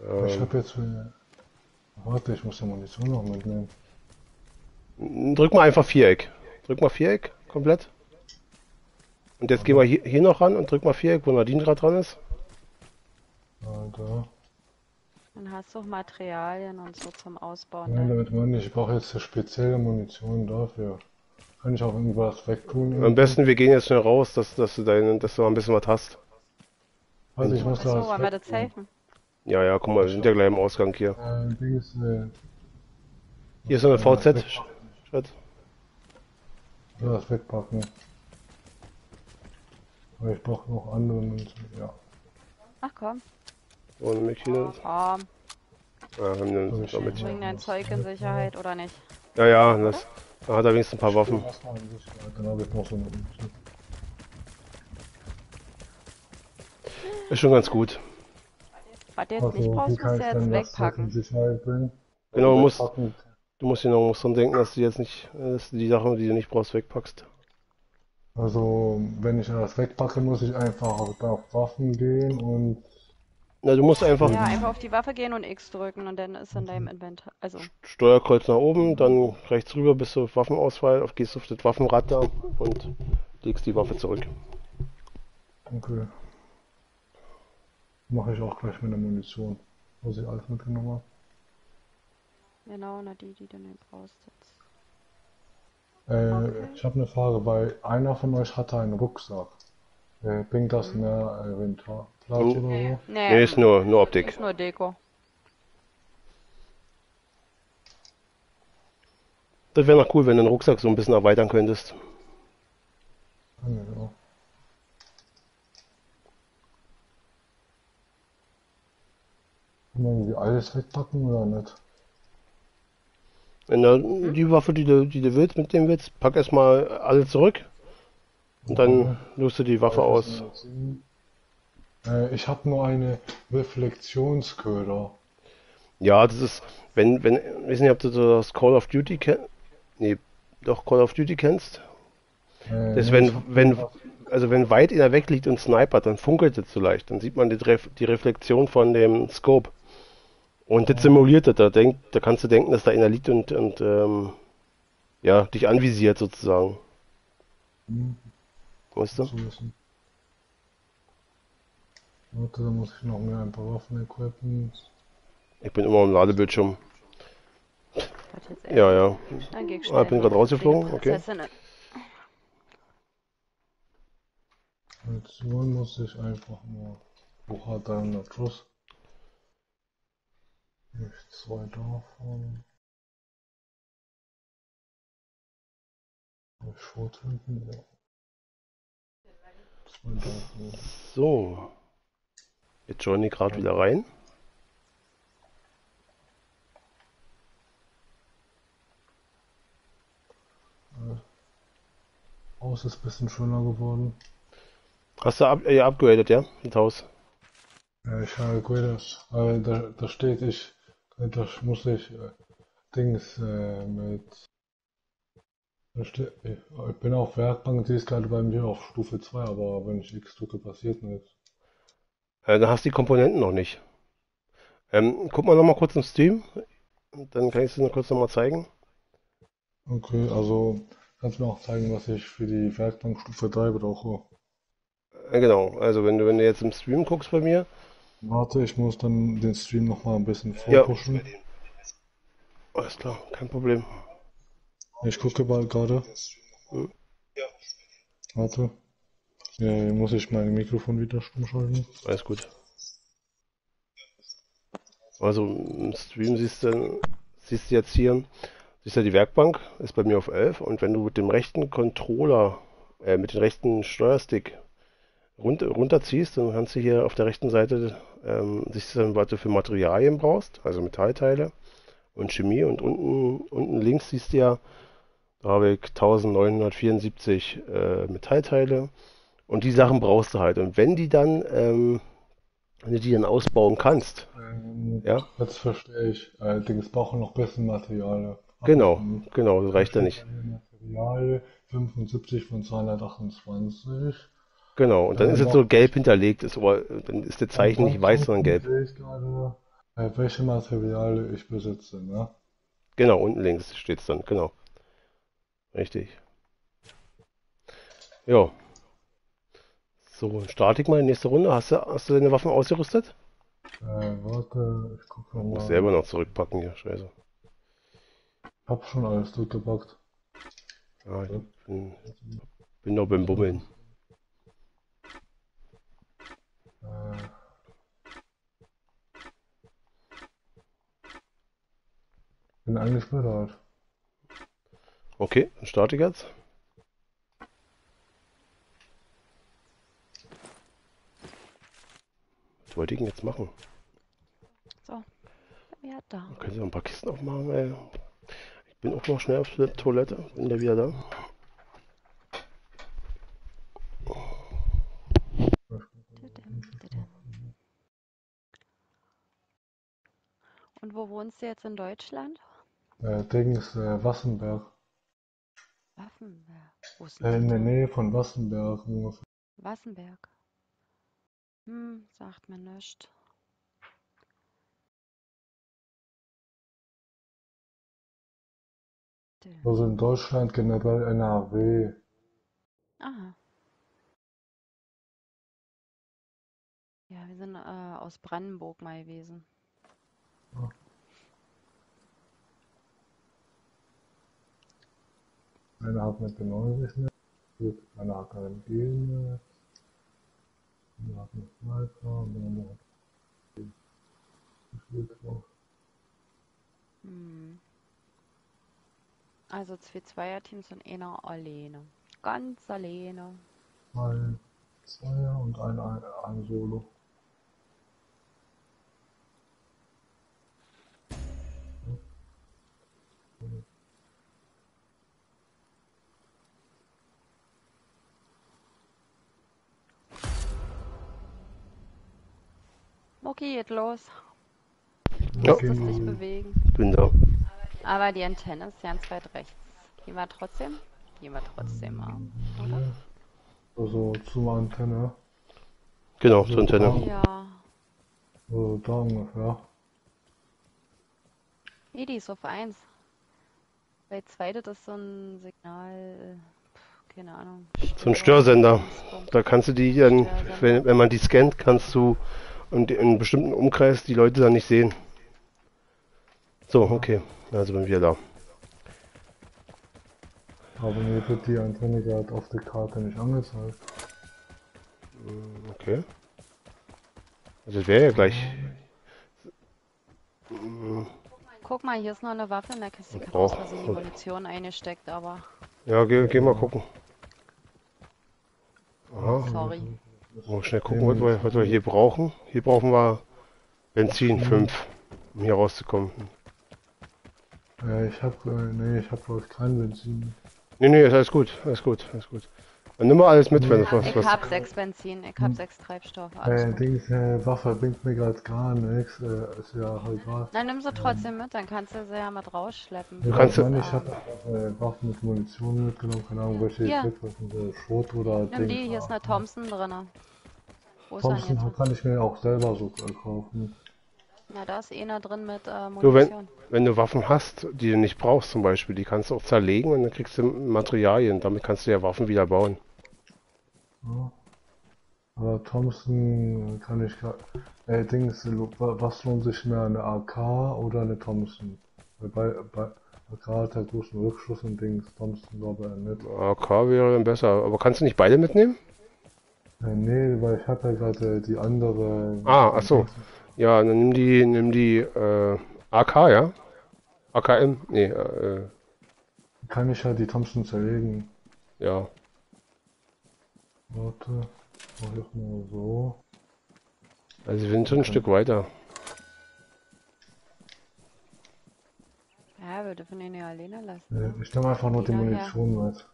Ähm, habe jetzt. Äh, warte, ich muss die Munition noch mitnehmen. drück mal einfach Viereck. Drück mal Viereck komplett. Und jetzt gehen wir hier, hier noch ran und drück mal Viereck, wo Nadine gerade dran ist. Alter. Dann hast du auch Materialien und so zum Ausbauen. Nein, Ne? damit meine ich, ich brauche jetzt eine spezielle Munition dafür. Kann ich auch irgendwas wegtun? Am besten, wir gehen jetzt schnell raus, dass, dass du deine, dass du ein bisschen was hast. Also ich muss da Achso, was wollen wir das safen? Ja, ja, guck mal, wir sind ja gleich im Ausgang hier. Äh, Ding ist, äh, Hier ist so eine VZ. Schatz. Ja, das wegpacken. Aber ich brauche noch andere Münzen, ja. Ach komm, Ohne mich hier. komm, Ah, haben wir uns ich- damit. bring dein Zeug in Sicherheit oder nicht? Ja, ja, das. Da hat er wenigstens ein paar Waffen. Ist schon ganz gut. Was du jetzt Also, nicht brauchst, musst du jetzt in wegpacken. Genau, du musst, du musst dir noch dran denken, dass du jetzt nicht, äh, dass du die Sachen, die du nicht brauchst, wegpackst. Also, wenn ich das wegpacke, muss ich einfach auf Waffen gehen und Na, du musst einfach Ja, einfach auf die Waffe gehen und X drücken und dann ist in deinem Inventar. Also, Steuerkreuz nach oben, dann rechts rüber bis auf Waffenauswahl, auf, gehst auf das Waffenrad da und legst die Waffe zurück. Okay. Mache ich auch gleich mit der Munition. Was ich alles mitgenommen habe. genau, na die, die du nicht brauchst jetzt. Äh, Okay. ich habe eine Frage, weil einer von euch hatte einen Rucksack. Äh, bringt das mehr äh, Inventarplatz Oh. oder so? Nee, Nee, ist nur, nur Optik. ist nur Deko. Das wäre noch cool, wenn du den Rucksack so ein bisschen erweitern könntest. Ah, ja. Kann man irgendwie alles wegpacken oder nicht? Wenn du die Waffe, die du, die du willst, mit dem willst, pack erstmal alle zurück und dann löst du die Waffe aus. Äh, ich habe nur eine Reflexionsköder. Ja, das ist, wenn, wenn, ich weiß nicht, ob du das Call of Duty kennst. Nee, doch Call of Duty kennst. Äh, Das ist, wenn, wenn, also wenn weit einer wegliegt und snipert, dann funkelt es so leicht. Dann sieht man die, die Reflexion von dem Scope. Und das simuliert das. Da, denkt, da kannst du denken, dass da einer liegt und, und ähm, ja, dich anvisiert sozusagen. Weißt du? Warte, da muss ich noch mehr ein paar Waffen equippen. Ich bin immer am Ladebildschirm. Jetzt. Ja, ja. Dann geh ich Ah, ich bin gerade rausgeflogen, okay. Prinzessinnen. Munition muss ich einfach nur. Wo hat 300 Schuss? Nicht zwei davon. Ich Schrot hinten? Ja. So. Jetzt join ich gerade wieder rein. Haus ist ein bisschen schöner geworden. Hast du up, äh, upgradet, ja? Das Haus. Ja, ich habe geredet, äh, da, da steht, ich, das muss ich, äh, Dings, äh, mit, da ich, bin auf Werkbank, die ist gerade bei mir auf Stufe 2, aber wenn ich X drücke, passiert nichts. Äh, dann hast du die Komponenten noch nicht. Ähm, guck mal noch mal kurz im Stream. Dann kann ich es dir noch kurz noch mal zeigen. Okay, also, kannst du mir auch zeigen, was ich für die Werkbank Stufe 3 brauche. Äh, genau. Also wenn du, wenn du jetzt im Stream guckst bei mir. Warte, ich muss dann den Stream noch mal ein bisschen Ja. vorpushen. Alles klar, kein Problem. Ich gucke mal gerade. Warte. Ja, muss ich mein Mikrofon wieder stumm schalten. Alles gut. Also im Stream siehst du, siehst du jetzt hier, siehst du die Werkbank, ist bei mir auf 11 und wenn du mit dem rechten Controller, äh, mit dem rechten Steuerstick runter, runterziehst, dann kannst du hier auf der rechten Seite, ähm, siehst du dann, was du für Materialien brauchst, also Metallteile und Chemie und unten, unten links siehst du ja, da habe ich 1974 äh, Metallteile und die Sachen brauchst du halt und wenn die dann, ähm, wenn du die dann ausbauen kannst, Ähm, ja, Jetzt verstehe ich. Allerdings brauchen noch bisschen Material. genau, genau, das reicht ja nicht. Material 75 von 228. Genau, und dann Äh, ist es so gelb hinterlegt, ist, aber dann ist das Zeichen nicht weiß, sondern gelb. Sehe ich gerade, äh, welche Materialien ich besitze, ne? Genau, unten links steht es dann, genau. Richtig. Ja. So, starte ich mal in nächste Runde. Hast du, hast du deine Waffen ausgerüstet? Äh, warte, ich guck mal. Ich muss selber noch zurückpacken hier, scheiße. Ich hab schon alles zurückgepackt. Ja, ich bin, bin noch beim Bummeln. Äh. Bin angeschmettert. Okay, dann starte ich jetzt. Was wollte ich denn jetzt machen? So. Ja, da. Können Sie noch ein paar Kisten aufmachen? Ey? Ich bin auch noch schnell auf der Toilette. Bin da wieder da. Und wo wohnst du jetzt in Deutschland? Äh, Dings, äh, Wassenberg. Waffenberg. Wo ist Äh, in der das? Nähe von Wassenberg. ungefähr. Wassenberg. Hm, sagt mir nichts. Also in Deutschland generell NRW. Aha. Ja, wir sind äh, aus Brandenburg mal gewesen. Einer hat mit den 90 mit, gut, einer hat einen Gen mit, einer hat einen Sniper und der andere hat gespielt drauf. Hm. Also zwei Zweierteams und einer alleine. Ganz alleine. Zwei Zweier und ein, ein, ein Solo. Okay, geht los. Ja. Musstest dich bewegen. Bin da. Aber die Antenne ist ganz weit rechts. Gehen wir trotzdem? Gehen wir trotzdem mal. Oder? Also zur Antenne. Genau, zur Antenne. Ja. Also da ungefähr. Nee, die ist auf 1. Bei 2, das ist so ein Signal. Keine Ahnung. So ein Störsender. Da kannst du die dann, wenn, wenn man die scannt, kannst du in, in einem bestimmten Umkreis die Leute dann nicht sehen. So, okay. Also bin wieder da. Aber mir wird die Antenne gerade auf der Karte nicht angezeigt. Okay. Also das wäre ja gleich. Guck mal, hier ist noch eine Waffe in der Kiste. Ich aus Versehen die Munition eingesteckt, aber Ja, geh, geh mal gucken. Aha. sorry. Mal schnell gucken, was wir, was wir hier brauchen. Hier brauchen wir Benzin 5, um hier rauszukommen. Äh, ich hab, äh, nee, ich hab glaube ich kein Benzin. Nee, nee, ist alles gut, alles gut, alles gut. Dann nimm mal alles mit, wenn du was, Ich was. hab sechs Benzin, ich hab sechs Treibstoffe. Alles Äh. Dings, äh, Waffe bringt mir gerade gar nichts. Äh, ist ja halt egal. Dann nimm sie trotzdem mit, dann kannst du sie ja mit rausschleppen. Ja, kannst ich du- meine, ich habe äh, Waffen mit Munition mitgenommen, keine Ahnung, welche Hier. ich mitwerfen soll. Schrot oder Nimm Dings. die, hier ist eine Thompson drin. Wo ist Thompson jetzt? kann ich mir auch selber so kaufen. Na, da ist einer drin mit äh, Du, wenn, Munition. wenn du Waffen hast, die du nicht brauchst zum Beispiel, die kannst du auch zerlegen und dann kriegst du Materialien. Damit kannst du ja Waffen wieder bauen. Ja. Aber Thompson kann ich gar. Äh, Dings, was lohnt sich mehr, eine AK oder eine Thompson? Weil bei, bei AK hat er großen Rückschuss und Dings, Thompson glaube ich nicht. AK wäre dann besser. Aber kannst du nicht beide mitnehmen? Äh, nee, weil ich habe ja gerade äh, die andere. Ah, ach so. Ja, dann nimm die, nimm die äh, AK, ja? AKM? Nee, äh, Kann ich ja die Thompson zerlegen. ja. Warte, mach ich mal so. Also wir sind schon ein Stück weiter. Ja, wir dürfen ihn ja alleine lassen. Äh, Ne? ich nehme einfach nur die Ja, ja. Munition mit.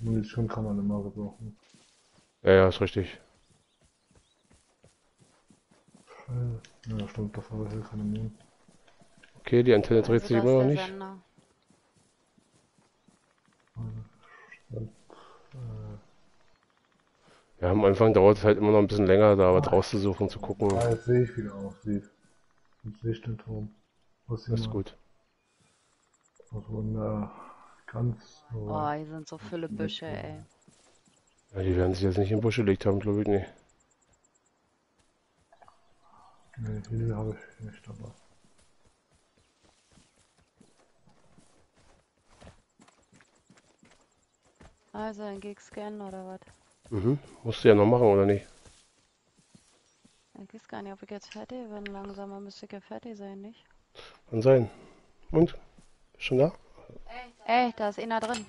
Munition kann man immer gebrauchen. Ja, ja, ist richtig. Äh, Ja, stimmt, da habe ich hier keine Minen. Okay, die Antenne dreht Also sich das immer noch nicht. Sender. Ja, am Anfang dauert es halt immer noch ein bisschen länger, da was rauszusuchen, zu gucken. Ah, jetzt sehe ich, wie der aussieht. Jetzt sehe ich den Turm. Was Das ist gut. Also in der ganz. Oh, hier sind so viele Büsche, ey. Ja, die werden sich jetzt nicht im Busch gelegt haben, glaube ich nicht. Nee, hier habe ich nicht dabei. Also ein Gig scannen oder was? Mhm. Musst du ja noch machen, oder nicht? Ich weiß gar nicht, ob ich jetzt fertig bin. Langsamer müsste ich ja fertig sein, nicht? Kann sein. Und? Schon da? Ey, da ist einer drin.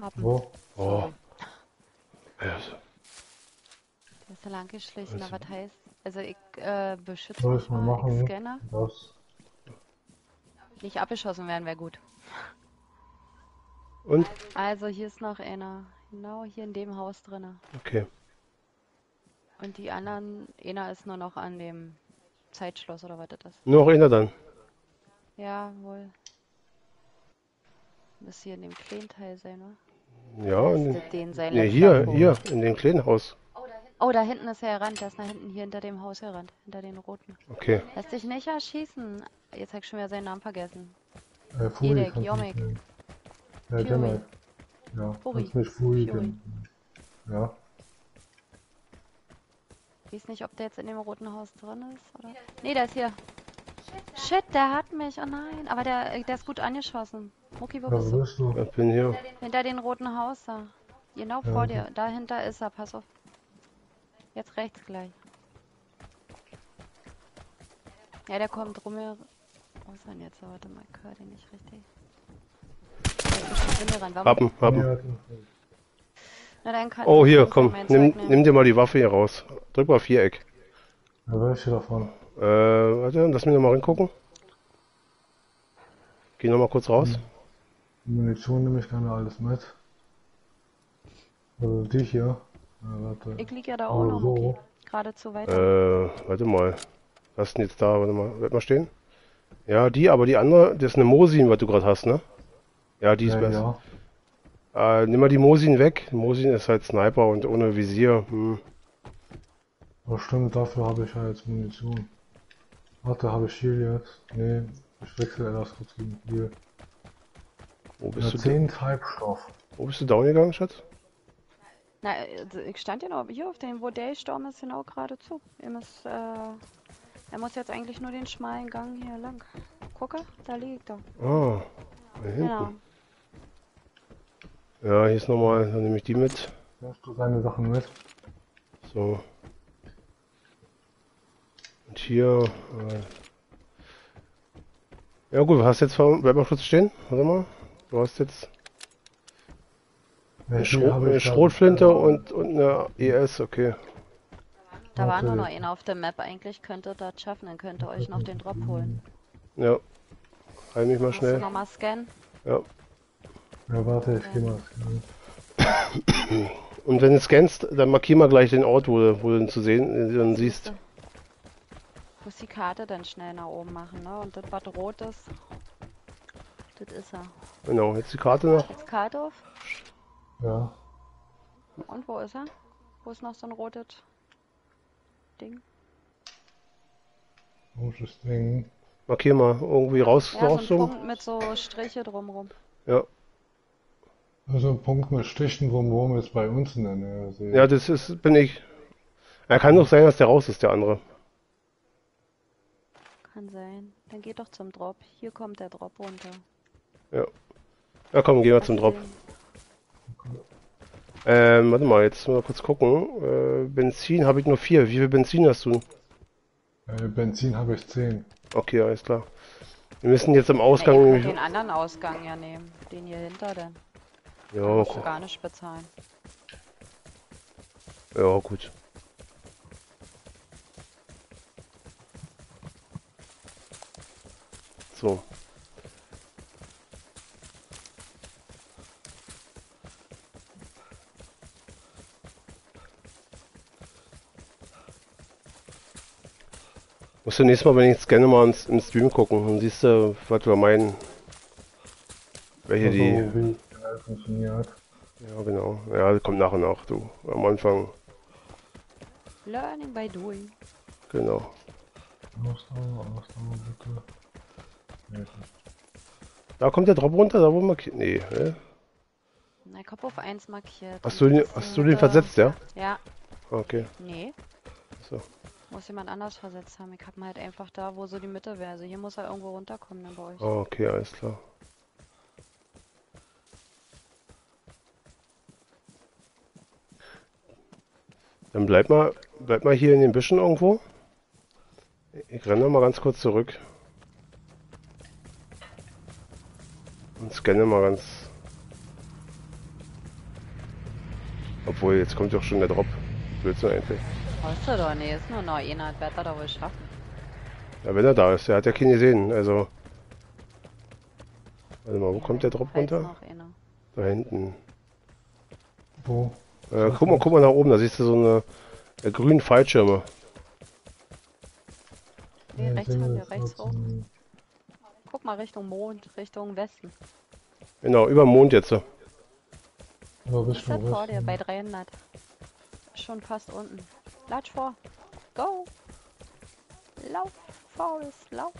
Hab ihn. Wo? Oh. Ja, so. Der ist da lang geschlichen, Also- aber was heißt? Also ich äh, beschütze Soll mich mal machen? scanne. Das. Nicht abgeschossen werden wäre gut. Und? Also hier ist noch einer. Genau hier in dem Haus drinne. Okay. Und die anderen, einer ist nur noch an dem Zeitschloss oder was das ist. Nur noch einer dann. Ja, wohl. Muss hier in dem kleinen Teil sein, oder? Ja, in, das den sein nee, hier, hier, in dem kleinen Haus. Oh, da hinten ist er gerannt. Der ist nach hinten hier hinter dem Haus gerannt. Hinter den roten. Okay. Lass dich nicht erschießen. Jetzt hab ich schon wieder seinen Namen vergessen. Äh, Edek, Jomek. Ja, Fury. genau. Ja, Furi. kannst mich Fury. nennen. Ja. Ich weiß nicht, ob der jetzt in dem roten Haus drin ist, oder? Nee, der ist hier. Shit, der hat mich. Oh nein. Aber der, der ist gut angeschossen. Mucki, wo Ja, bist du? bist du? Ich bin hier. Hinter den roten Haus da. Genau Ja, vor okay. dir. Dahinter ist er. Pass auf. Jetzt rechts gleich. Ja, der kommt rum. hier- Wo ist er denn jetzt? Warte mal, ich höre den nicht richtig. Haben, haben. Ja, Na, dann kann Oh, hier, komm. Nimm, nimm dir mal die Waffe hier raus. Drück mal Viereck. ja, welche davon? Äh, warte, lass mich nochmal reingucken. Geh nochmal kurz raus. Munition nehme ich gerne alles mit. Also die hier. Ja, warte. Ich lieg ja da auch Oh, noch, so. Mucki. Geradezu weiter. Äh, warte mal. Was ist denn jetzt da? Warte mal. Bleib mal stehen. Ja, die, aber die andere, das ist eine Mosin, was du gerade hast, ne? Ja, die ist Ja, besser. ja. Äh, nimm mal die Mosin weg. Mosin ist halt Sniper und ohne Visier. Hm. Aber stimmt, dafür habe ich ja jetzt Munition. Warte, habe ich hier jetzt? Nee, ich wechsle erst kurz gegen hier. Wo Ja, bist du? 10 Treibstoff. Wo bist du down gegangen, Schatz? Na, also ich stand ja noch hier auf dem, wo der gestorben ist, genau geradezu. Ihr müsst, äh, er muss jetzt eigentlich nur den schmalen Gang hier lang. Gucke, da liegt er. Ah, da hinten. Genau. Ja, hier ist nochmal, dann nehme ich die mit. Nimmst du seine Sachen mit? So. Und hier. Äh. Ja gut, du hast jetzt, vor- bleib mal kurz stehen. Warte mal. Du hast jetzt eine, habe eine ich dann, Schrotflinte äh, und, und eine ES, okay. Da war nur noch einer auf der Map. Eigentlich könnt ihr das schaffen, dann könnt ihr euch noch den Drop holen. Ja. Heil mich mal Musst du schnell. nochmal scannen? Ja. Ja, warte, ich gehe mal. Und wenn du scannst, dann markier mal gleich den Ort, wo du, wo du ihn zu sehen, äh, dann siehst. Du musst die Karte dann schnell nach oben machen, ne? Und das, was rot ist, das ist er. Genau, jetzt die Karte noch. Jetzt Karte auf. Ja, Und wo ist er? Wo ist noch so ein rotes Ding? gutes Ding. Markier mal irgendwie raus, Ja, so ein. Punkt mit so Striche drumrum. Ja. Also ein Punkt mit Stichen drumherum ist bei uns in der Nähe. sehe ich. Ja, das ist, bin ich. Ja, kann doch sein, dass der raus ist, der andere. Kann sein. Dann geht doch zum Drop. Hier kommt der Drop runter. Ja, komm, gehen wir zum Drop. Ähm, warte mal, jetzt mal kurz gucken. Äh, Benzin habe ich nur vier. Wie viel Benzin hast du? Äh, Benzin habe ich 10. Okay, alles klar. Wir müssen jetzt am Ausgang. ihr könnt nämlich- den anderen Ausgang ja nehmen. Den hier hinter denn. Ja, du gu- gar nicht bezahlen. ja, gut. So. Musst du nächstes Mal, wenn ich scanne, mal ins, im Stream gucken. Dann siehst du, was wir meinen. Welche also, die. Funktioniert. Ja, genau. Ja, das kommt nach und nach, du. Am Anfang, Learning by doing. genau. Ausdauer, Ausdauer bitte. Nee, Da kommt der Drop runter, da wo markiert. Nee, ne? Na, hab auf 1 markiert. Hast du den, hast du den versetzt, ja? Ja. Okay. Nee. So. Muss jemand anders versetzt haben. Ich hab ihn halt einfach da, wo so die Mitte wäre. Also hier muss er irgendwo runterkommen dann bei euch. Ah, okay, alles klar. Dann bleib mal, bleib mal hier in den Büschen irgendwo. Ich renne noch mal ganz kurz zurück. scanne mal ganz. Obwohl, jetzt kommt doch schon der Drop. Blödsinn eigentlich. Weißt du doch, nee, ist nur noch einer, das wird er doch wohl schaffen. Ja, wenn er da ist. Er hat ja keinen gesehen. Also. Warte mal, wo kommt der Drop runter? Da hinten. Wo? Äh, guck mal, guck mal nach oben, da siehst du so eine äh, grünen Fallschirme. Nee, Ja, rechts von wir rechts hoch. Guck mal Richtung Mond, Richtung Westen. Genau, über dem Mond jetzt. Aber Ist Richtung das vor dir, bei 300. Ist schon fast unten. Latsch vor. Go! Lauf, Forrest, lauf.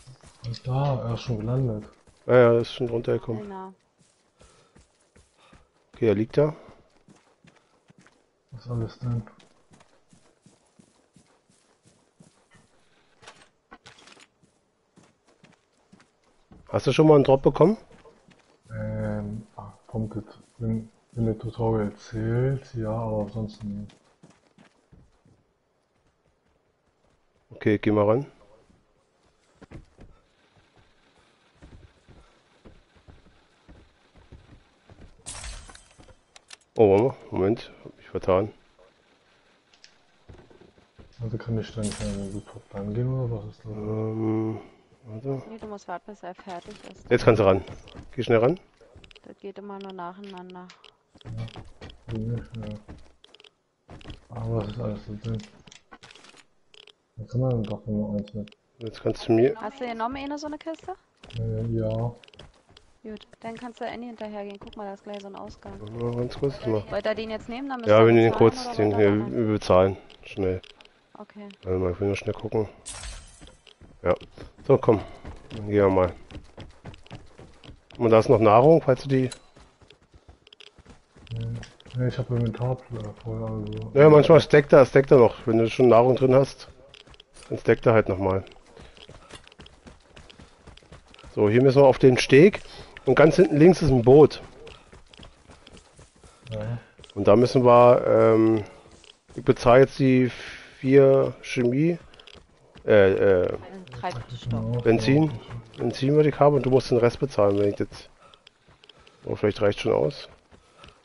Da, er ist schon gelandet. Ja, ja, ist schon runtergekommen. Genau. Okay, er liegt da. Was ist alles denn? Hast du schon mal einen Drop bekommen? Ähm, ah, kommt jetzt, wenn, wenn der Tutorial zählt, ja, aber ansonsten nicht. Okay, geh mal ran. Oh. Moment, vertan. Also kann ich dann mehr sofort rangehen oder was ist das? Ähm, warte. Nee, du musst warten, bis er fertig ist. Jetzt kannst du ran. Geh schnell ran. Das geht immer nur nacheinander. Nicht mehr. Aber was ist alles so drin? Da kann man doch nur eins mit. Jetzt kannst du mir. Hast du genommen, eine so eine Kiste? Äh, ja, Gut, dann kannst du Annie hinterhergehen. Guck mal, da ist gleich so ein Ausgang. Mal ganz kurz. Mal. Wollt ihr den jetzt nehmen? Dann Ja, wir nehmen den kurz. Den hier, bezahlen. Schnell. Okay. Warte mal, ich will nur schnell gucken. Ja. So, komm. Dann gehen wir mal. Und da ist noch Nahrung, falls du die. nee, ich habe Inventar voll, also. Ja, manchmal stackt er, stackt er noch. Wenn du schon Nahrung drin hast, dann stackt er halt nochmal. So, hier müssen wir auf den Steg. Und ganz hinten links ist ein Boot. Ja. Und da müssen wir, ähm, ich bezahle jetzt die vier Chemie, äh, äh, Benzin, Benzin würde ich haben und du musst den Rest bezahlen, wenn ich jetzt, oh, vielleicht reicht schon aus.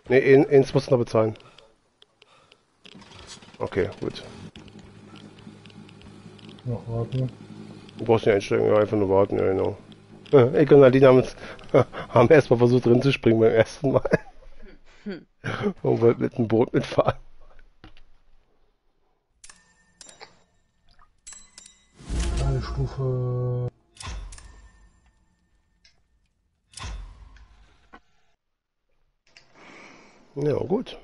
Ne, ein, eins musst du noch bezahlen. Okay, gut. Noch warten. Du brauchst nicht einsteigen, ja, einfach nur warten, ja, genau. Äh, Ich und Nadine haben, uns, haben erstmal versucht drin zu springen beim ersten Mal. Und wollten mit dem Boot mitfahren. Eine Stufe. Ja, gut.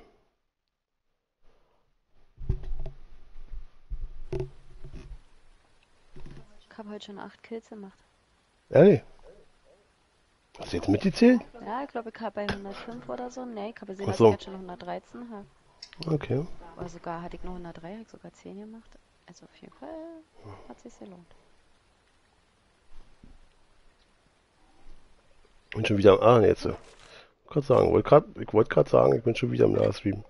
Ich habe heute schon acht Kills gemacht. Ehrlich? Hast du jetzt mitgezählt? Ja, ich glaube, ich habe bei 105 oder so. Nee, ich habe gesehen, dass so. ich jetzt schon 113 habe. Okay. Oder sogar hatte ich nur 103, habe ich sogar 10 gemacht. Also auf jeden Fall hat sich gelohnt. Und schon wieder am. Ah, jetzt. so. Gerade sagen, wollte grad, ich wollte gerade sagen, ich bin schon wieder im Livestream.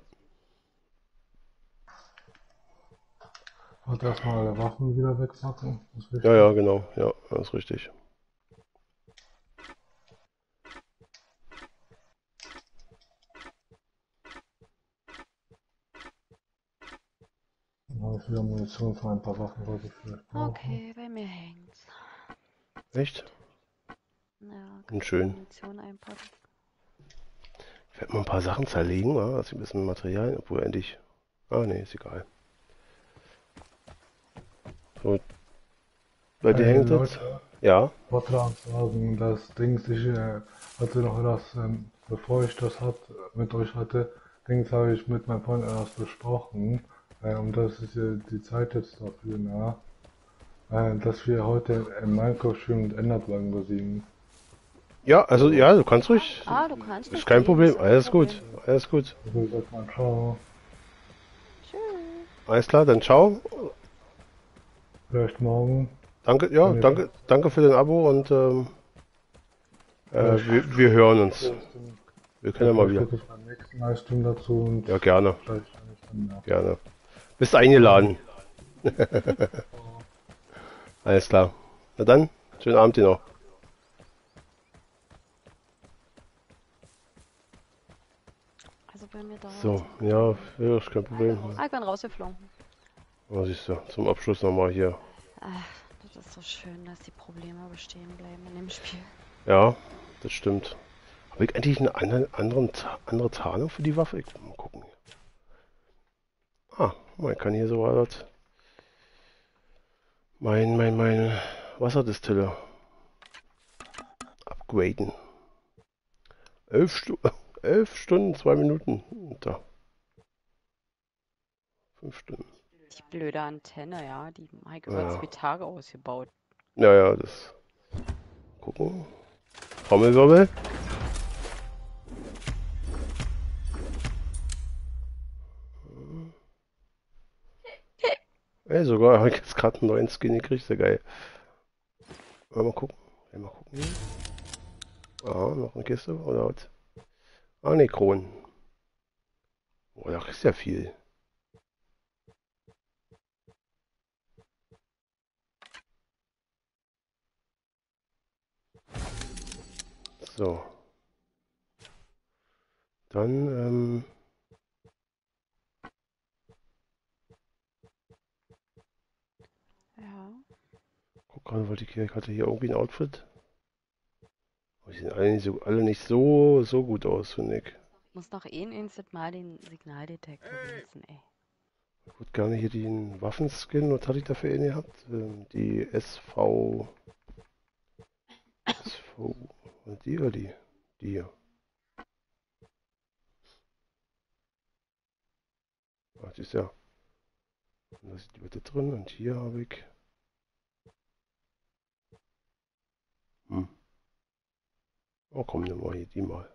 Hat erstmal alle Waffen wieder wichtig. Ja, ja, genau. Ja, das ist richtig. Ich wieder Munition für ein paar Waffen, ich brauche. Okay, bei mir hängt's. Echt? Ja, Und schön. Munition einpacken. Ich werde mal ein paar Sachen zerlegen, ja, dass ich ein bisschen Material, obwohl endlich. Ah, nee, ist egal. So. Bei dir Hey, hängt jetzt? Leute, Ja. wollte gerade sagen, das Ding, ich äh, hatte noch das, ähm, bevor ich das hat, mit euch hatte, Dings habe ich mit meinem Freund erst besprochen, äh, und das ist ja die Zeit jetzt dafür, na, äh, dass wir heute in Minecraft schön mit Enderdragon besiegen. Ja, also ja, du kannst ruhig. Ah, du kannst Ist kein Problem. Alles gut. Problem. Alles gut. Also ich sag mal, ciao. Tschüss. Alles klar, dann ciao. Vielleicht morgen. Danke, ja, danke, danke für den Abo und ähm, äh, wir, wir hören uns. Wir können ja mal wieder. Ja, gerne, gerne. Bist eingeladen. Alles klar. Na dann, schönen Abend dir noch. bei mir da So, ja, ja, ist kein Problem. Ah, ich bin rausgeflogen. Was siehst du? Zum Abschluss nochmal hier. Ach, das ist so schön, dass die Probleme bestehen bleiben in dem Spiel. Ja, das stimmt. Habe ich eigentlich eine andere, anderen, Ta- andere Tarnung für die Waffe? Ich mal gucken. Ah, man kann hier so was. Mein, mein, mein Wasserdistille. Upgraden. Elf, Stu elf Stunden, zwei Minuten. Da. Fünf Stunden. Die blöde Antenne, ja, die ich über Ja. zwei Tage ausgebaut. Ja, ja, das. Gucken. Trommelwirbel. Ey, sogar habe ich jetzt gerade einen neuen Skin gekriegt, sehr geil. Mal gucken. Mal gucken. Ah, noch eine Kiste oder was? Ah, ne, Kronen. Oh, da ist ja viel. So. Dann, ähm, guck gerade, wollte ich hier, ich hatte hier irgendwie ein Outfit. Aber die sehen alle nicht so, alle nicht so, so gut aus, finde ich. Muss noch ein instant mal den Signaldetektor benutzen, ey. Ich würde gerne hier den Waffenskin, was hatte ich dafür einen gehabt? Ähm, die SV. SV. Die oder die? Die hier. Ach, die ist ja. Und da ist die Bitte drin und hier habe ich. Hm. Oh komm, nimm mal hier die mal.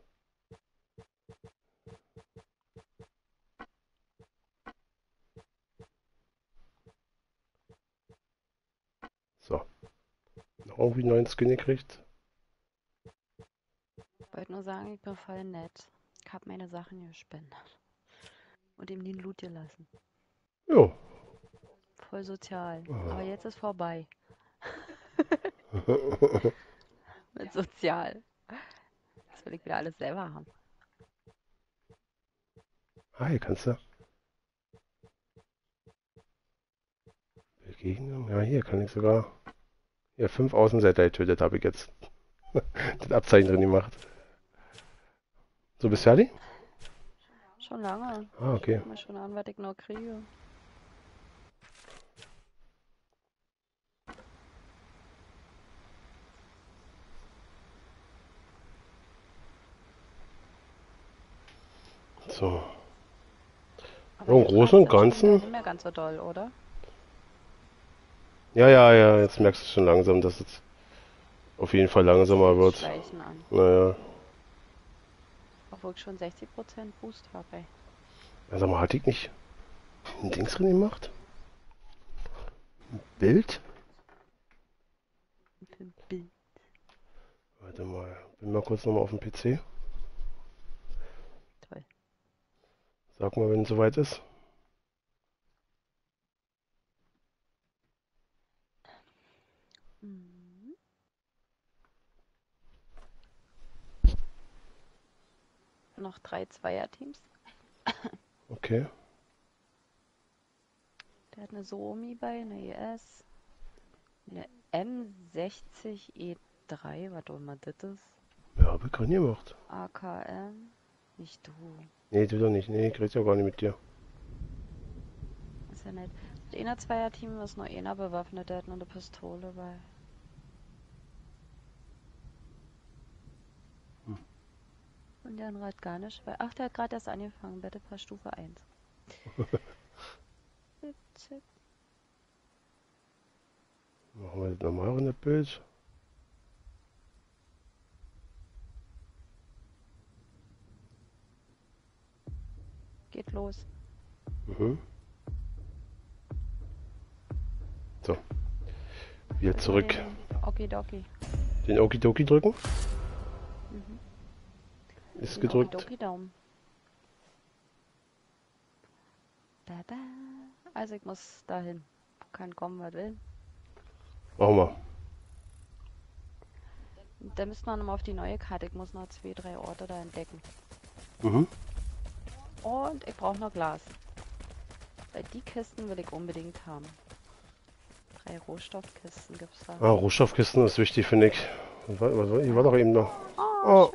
So. Noch irgendwie einen neuen Skin gekriegt. Wollte nur sagen, ich bin voll nett. Ich hab meine Sachen gespendet. Und ihm den Loot gelassen. Jo. Voll sozial. Ah. Aber jetzt ist vorbei. Mit sozial. Das will ich wieder alles selber haben. Ah, hier kannst du. Begegnung. Ja, hier kann ich sogar. Ja, fünf Außenseiter getötet habe ich jetzt. das Abzeichen drin gemacht. So, bist du fertig? Schon lange. Ah, okay. Guck mal schon an, was ich noch kriege. So. Aber Ja, im Großen und Ganzen- Nicht mehr ganz so doll, oder? Ja, ja, ja, jetzt merkst du schon langsam, dass es auf jeden Fall langsamer wird. Schleichen an. Naja. Obwohl ich schon 60% Boost habe, ey. Ja, sag mal, hatte ich nicht ein Dings drin gemacht? Ein Bild? Ein Bild. Warte mal, bin mal kurz nochmal auf dem PC. Toll. Sag mal, wenn es soweit ist. Mhm. Noch drei Zweierteams. Okay. Der hat eine Suomi bei, eine ES, eine M60 E3, was auch immer das ist. Ja, hab ich nicht gemacht. AKM. Nicht du. Nee, du doch nicht. Nee, ich rede ja gar nicht mit dir. Ist ja nett. Das einer Zweierteam ist nur einer bewaffnet, der hat nur eine Pistole bei. Hm. Und der andere hat gar nicht, weil. Ach, der hat gerade erst angefangen, Battle Pass Stufe 1. Witzig. Machen wir das nochmal in das Bild. Geht los. Mhm. So. Wieder zurück. Den Okidoki. Den Okidoki drücken. Mhm. Ist Den gedrückt. Okidoki-Daumen. Baba. Also ich muss dahin. Kann kommen, was will. Machen wir. Da müssen wir nochmal auf die neue Karte. Ich muss noch zwei, drei Orte da entdecken. Mhm. Und ich brauche noch Glas. Weil die Kisten will ich unbedingt haben. Drei Rohstoffkisten gibt's da. Ah, Rohstoffkisten ist wichtig, finde ich. Was war, war, doch eben noch. Oh, Oh.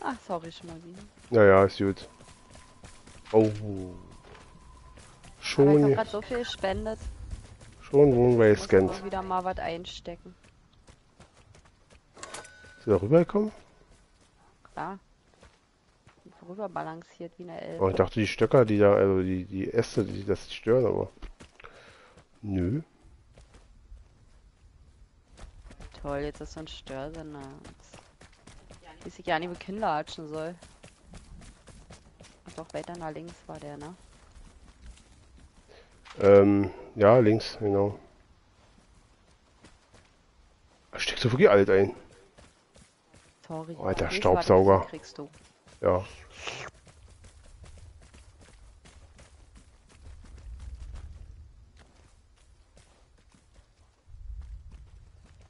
Ach, sorry, Schmolli. Naja, ist gut. Oh. Aber ich habe Schon, gerade so viel gespendet. schon Runway Muss scannt. wieder mal was einstecken. Ist sie da rübergekommen? Klar. Rüber balanciert wie eine Elbe. Oh, ich dachte, die Stöcker, die da, also die, die Äste, die das stören, aber. Nö. Toll, jetzt ist so ein Störsender. Jetzt weiß ich ja nicht, wo Kinder latschen soll. Ach doch, weiter nach links war der, ne? Ähm, ja, links, genau. Da steckst du wirklich alt ein. Sorry. Oh, Nächstes Staubsauger. Kriegst du. Ja.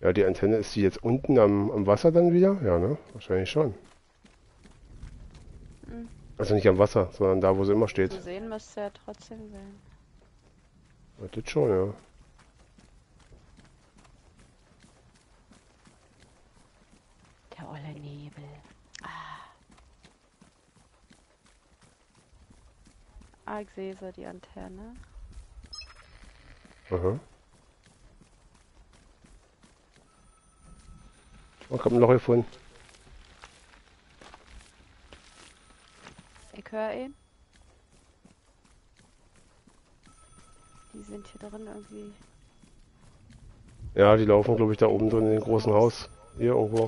Ja, die Antenne ist die jetzt unten am, am Wasser dann wieder? Ja, ne? Wahrscheinlich schon. Mhm. Also nicht am Wasser, sondern da, wo sie immer steht. Zu sehen müsste er trotzdem sein. Ja, Das schon, ja. Der olle Nebel. Ah. Ah, ich sehe so die Antenne. Aha. Oh, kommt ein Loch gefunden. Ich höre ihn. Die sind hier drin irgendwie. Ja, die laufen, glaube ich, da oben drin in dem großen Haus. Hier irgendwo.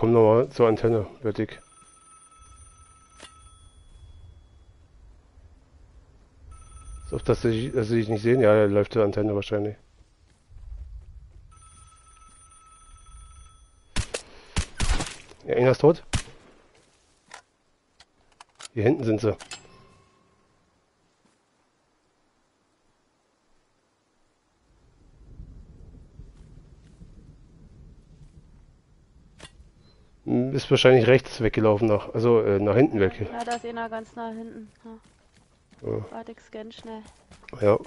Die kommen nochmal zur Antenne, fertig. So, dass sie, dass sie dich nicht sehen? Ja, der läuft zur Antenne wahrscheinlich. Ja, einer ist tot. Hier hinten sind sie. Ist wahrscheinlich rechts weggelaufen nach, also äh, nach hinten weg. Ja, da ist einer ganz nah hinten. Ja. Ja. Warte, ich scan schnell. Ja.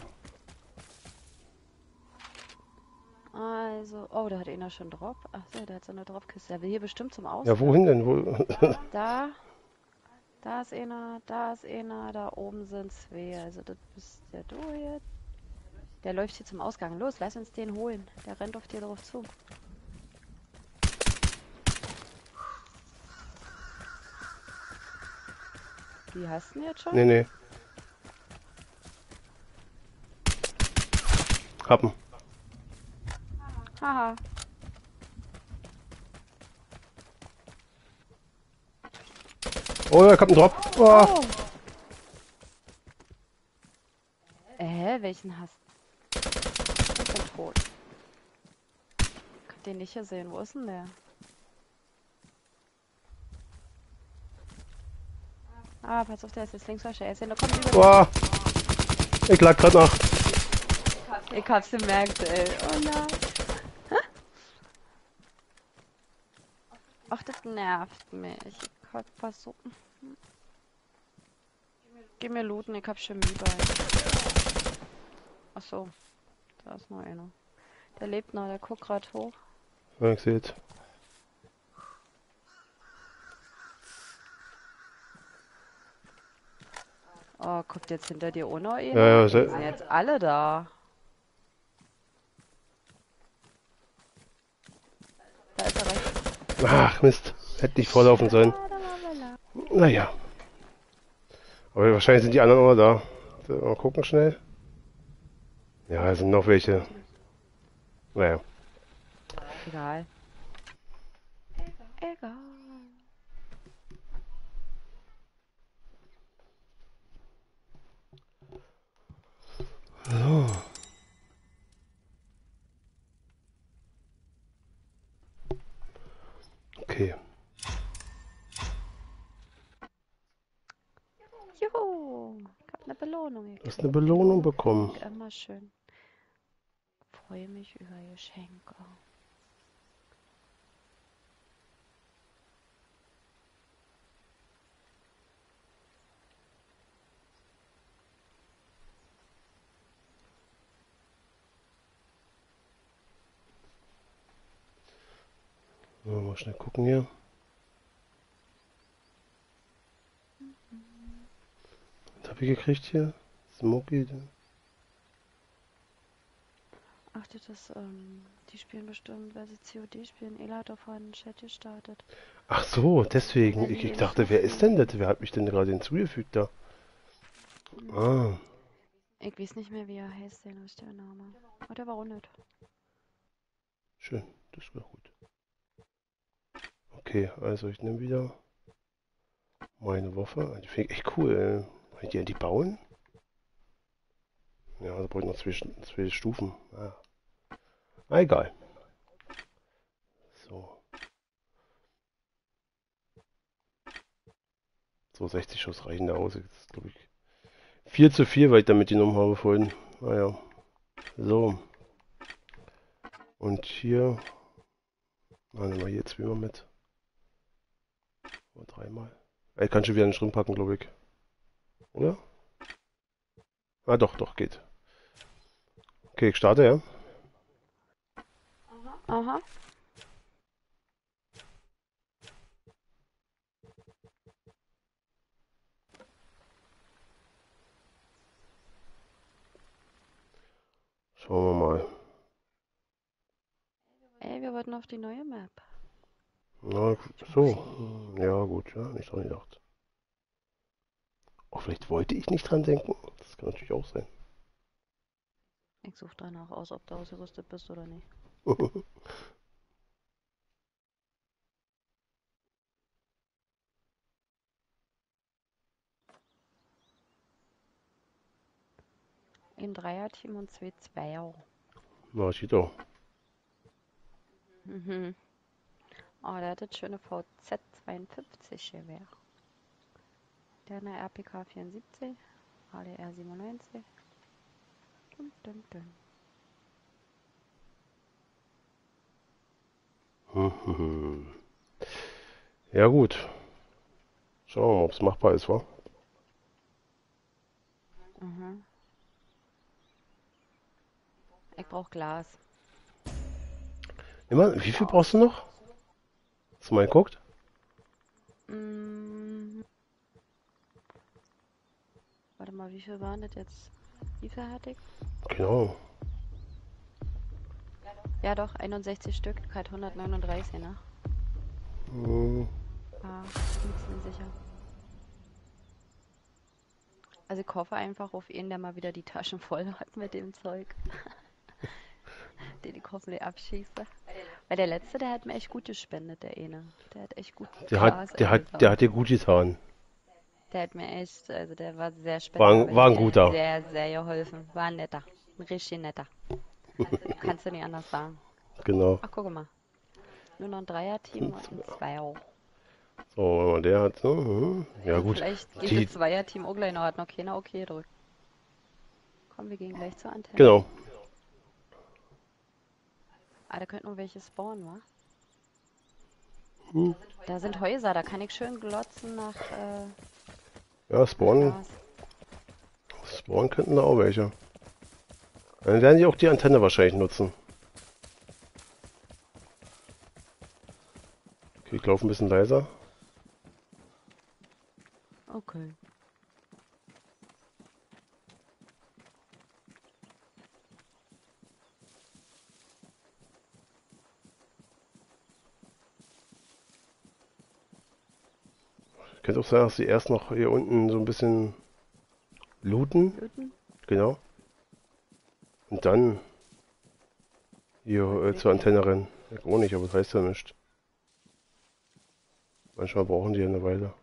Also, oh, da hat einer schon Drop. Ach so, der hat so eine Dropkiste. Der will hier bestimmt zum Aus. Ja, wohin denn? Wo? Da, da ist einer, da ist einer, da oben sind zwei. Also das bist ja du jetzt. Der läuft hier zum Ausgang. Los, lass uns den holen. Der rennt auf dir drauf zu. Wie hast du jetzt schon? nee, nee. Happen. Haha. Oh, da kommt ein Drop. Oh. Oh. Äh, welchen hast du? Ich bin tot. Ich hab den nicht gesehen. Wo ist denn der? Ah, pass auf, der ist jetzt links falsch. Er ist ja noch kommt über. Oh. Ich lag grad nach. Ich hab's gemerkt, ey. Oh nein. Ach, das nervt mich. Ich hab was so. Geh mir looten, ich hab Chemie bei. Ach so. Da ist noch einer. Der lebt noch, der guckt grad hoch. Ja, ich seht. Oh, guckt jetzt hinter dir auch noch einer? Ja, ja, sind jetzt alle da. Da ist er rechts. Ach, Mist. Hätte nicht vorlaufen sollen. Naja. Aber wahrscheinlich sind die anderen auch da. Mal gucken schnell. Ja, es sind noch welche. Naja. Egal. So. Okay. Ich Belohnung Du gekriegt. hast eine Belohnung bekommen. Immer schön. freue mich über Geschenke. So, mal schnell gucken hier. Was habe ich gekriegt hier? Smoky. Ach, das ist, ähm, die spielen bestimmt, weil sie COD spielen. Ela hat doch vorhin einen Chat gestartet. Ach so, deswegen. Ich, ich dachte, wer ist denn das? Wer hat mich denn gerade hinzugefügt da? Ah, Ich weiß nicht mehr, wie er heißt, den ist der Name. Oder warum nicht? schön. Das war gut. Okay, also ich nehme wieder meine Waffe. Die finde ich echt cool. Kann ich die, die bauen? Ja, da brauche ich noch zwei, zwei Stufen. Ah. Ah, egal. So. So 60 Schuss reichen da aus. Jetzt glaube ich 4 zu 4, weil ich damit genommen habe vorhin. Naja. So. Und hier. Na, nehmen wir hier zweimal mit. Oder dreimal. Ich kann schon wieder einen Schrimp packen, glaube ich. Oder? Ah, doch, doch, geht. Okay, ich starte, ja. Aha. Schauen wir mal. Ey, wir wollten auf die neue Map. Na, so. Ja, gut, ja, nicht dran gedacht. Oh, vielleicht wollte ich nicht dran denken. Das kann natürlich auch sein. Ich suche danach aus, ob du ausgerüstet bist oder nicht. Ein Dreierteam und zwei Zweier. Na, sieht doch. Mhm. Oh, der hat das schöne VZ 52 Gewehr. Der eine RPK 74, ADR 97. Ja, gut. Schauen wir mal, ob es machbar ist, wa? Mhm. Ich brauch Glas. Immer, wie viel brauchst du noch? Hast du mal geguckt? Mm. Warte mal, wie viel waren das jetzt? Wie viel hatte ich? Genau. Ja doch, 61 Stück, halt 139, ne? Hm, Ah, bin mir sicher. Also ich hoffe einfach auf ihn, der mal wieder die Taschen voll hat mit dem Zeug. Den ich hoffentlich abschieße. Weil der letzte, der hat mir echt gut gespendet, der eine. Der hat echt gut Der hat, der hat, der hat dir gut getan. Der hat mir echt, also der war sehr War ein- spendabel. war ein guter. Sehr, sehr geholfen. War ein netter. Ein richtig netter. Kannst du nicht anders sagen. Genau. Ach, guck mal. Nur noch ein Dreier-Team und ein Zweier. So, der hat, ne? hm, Ja gut. Vielleicht geht Die, das Zweier-Team auch gleich noch. Hat noch keiner okay gedrückt. Komm, wir gehen gleich zur Antenne. genau. Ah, da könnten noch welche spawnen, wa? Hm. Da sind Häuser, da kann ich schön glotzen nach äh, Ja, spawnen, spawnen könnten da auch welche. Dann werden die auch die Antenne wahrscheinlich nutzen. Okay, ich laufe ein bisschen leiser. Okay. Könnte auch sein, dass sie erst noch hier unten so ein bisschen looten. Looten? Genau. Und dann hier äh, zur Antenne rennen. Ja, auch nicht, aber das heißt ja nichts. Manchmal brauchen die ja eine Weile.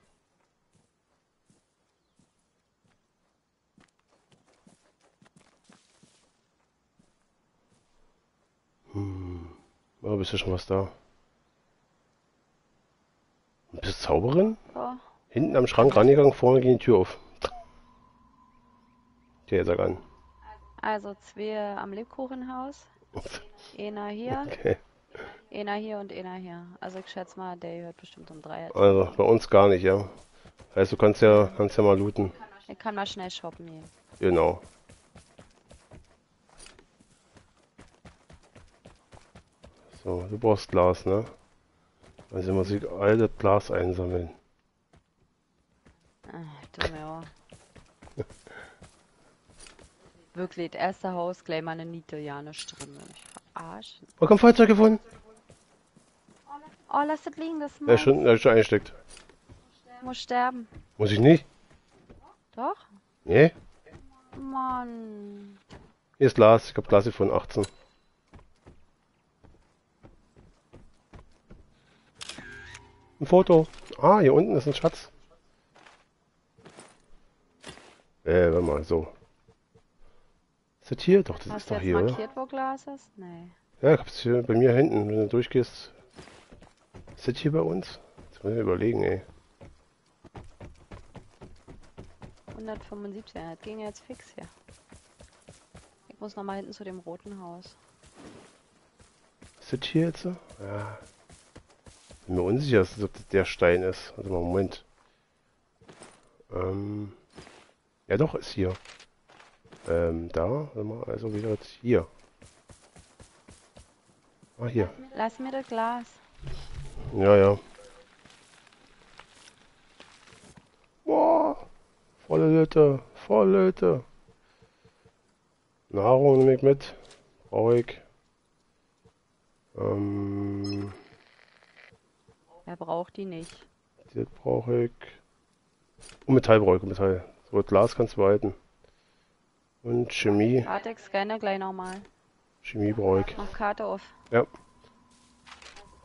Hm. Oh, bist du schon was da? Bist du Zauberin? Ja. Hinten am Schrank rangegangen, vorne ging die Tür auf. Jetzt sag an. Also zwei am Lebkuchenhaus, Einer hier, Okay. einer hier und einer hier. Also ich schätze mal, der hört bestimmt um drei. Also bei uns gar nicht, ja. Heißt, du kannst ja, kannst ja mal looten. Ich kann mal schnell shoppen gehen. Genau. So, du brauchst Glas, ne? Also muss ich all das Glas einsammeln. Auch. Wirklich, das erste Haus, gleich mal eine Niete, ja. Ich verarschen. Oh, komm, Feuerzeug gefunden. Oh, lass das liegen, das Ja, Maus. schon, ja, schon eingesteckt. Muss sterben. Muss ich nicht? Doch? Nee? Mann. Hier ist Glas. Ich hab Glas von 18. Ein Foto. Ah, hier unten ist ein Schatz. Äh, warte mal, so. Ist das hier? Doch, das Hast ist doch hier, oder? markiert, wo Glas ist? Nee. Ja, ich hab's hier bei mir hinten, wenn du durchgehst. Ist das hier bei uns? Jetzt muss ich überlegen, ey. 175, das ging jetzt fix hier. Ich muss noch mal hinten zu dem roten Haus. Ist das hier jetzt so? Ja. Bin mir unsicher, dass das der Stein ist. Also mal, Moment. Ähm. Ja doch, ist hier. Ähm, da, also wieder jetzt hier. Ah, hier. Lass mir das Glas. Ja, ja. Boah. Volle Lütte, volle Lütte. Nahrung nehme ich mit. Brauche ich. Ähm, Wer braucht die nicht? das brauche ich. Und Metall brauche ich, Metall. So, Glas kannst du behalten. Und Chemie. Warte, ich scanne gleich nochmal. Chemie brauche ich. Mach Karte auf. Ja.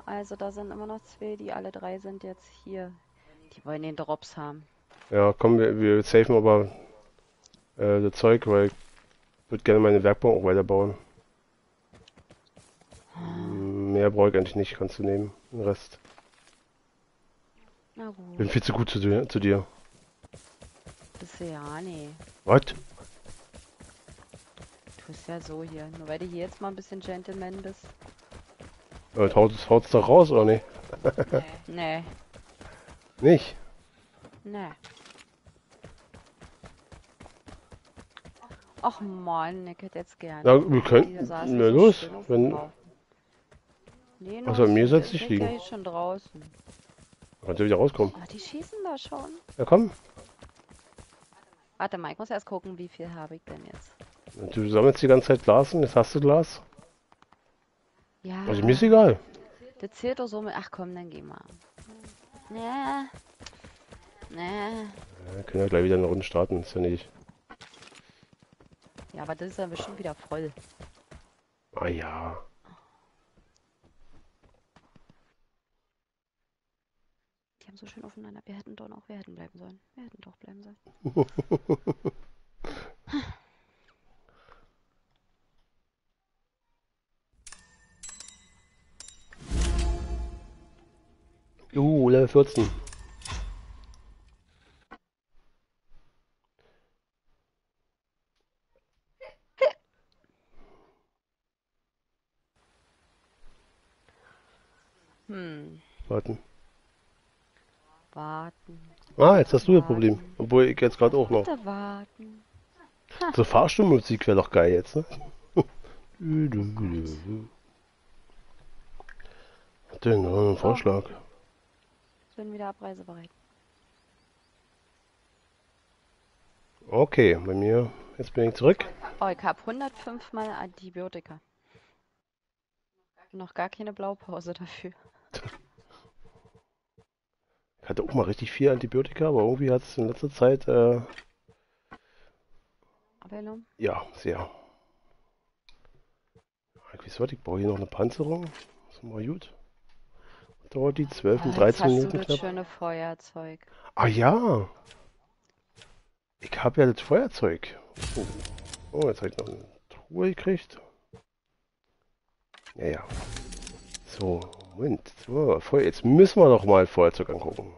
Also da sind immer noch zwei, die alle drei sind jetzt hier. Die wollen den Drops haben. Ja, komm, wir, wir safen aber äh, das Zeug, weil ich würde gerne meine Werkbank auch weiterbauen. Mm, Mehr brauche ich eigentlich nicht, kannst du nehmen. Den Rest. Na gut, Bin viel zu gut zu dir. Zu dir. Du ja nee. Was? Du bist ja so hier. Nur weil du hier jetzt mal ein bisschen Gentleman bist. Äh, haut's, haut's doch raus, oder nicht? Nee, Nicht? nee. Ach man, ich hätte jetzt gerne. Ja, wir saß na los, wenn-. Nee, Also, mir soll's der nicht liegen. Ja jetzt schon draußen. Kannst du wieder rauskommen. Oh, die schießen da schon. Ja, komm. Warte mal, ich muss erst gucken, wie viel habe ich denn jetzt. Du sammelst die ganze Zeit Glas und jetzt hast du Glas. Ja, Also mir ist egal. das zählt doch so mit. Ach komm, dann geh mal. Nee. Nee. Ja, können ja gleich wieder eine Runde starten, ist ja nicht. Ja, aber das ist dann bestimmt wieder voll. Ah ja. Haben so schön aufeinander. Wir hätten doch noch, wir hätten bleiben sollen. Wir hätten doch bleiben sollen. Uh, Level 14. Hm, Warten. warten. Ah, jetzt hast du das Problem. Obwohl ich jetzt gerade auch noch. Warten. So Fahrstuhlmusik wäre doch geil jetzt, ne? Ja, ein Vorschlag. Ich bin wieder abreisebereit. Okay, bei mir. Jetzt bin ich zurück. Oh, ich habe 105 mal Antibiotika. Noch gar keine Blaupause dafür. Ich hatte auch mal richtig viel Antibiotika, aber irgendwie hat es in letzter Zeit, äh, ja, sehr. Ich weiß was, ich brauche hier noch eine Panzerung. Das ist mal gut. Dauert die 12 Ah, und jetzt 13 hast Minuten du das knapp. schöne Feuerzeug. Ah ja. Ich habe ja das Feuerzeug. Oh, oh jetzt habe ich noch eine Truhe gekriegt. Ja, ja. So, Moment. Jetzt müssen wir doch mal Feuerzeug angucken.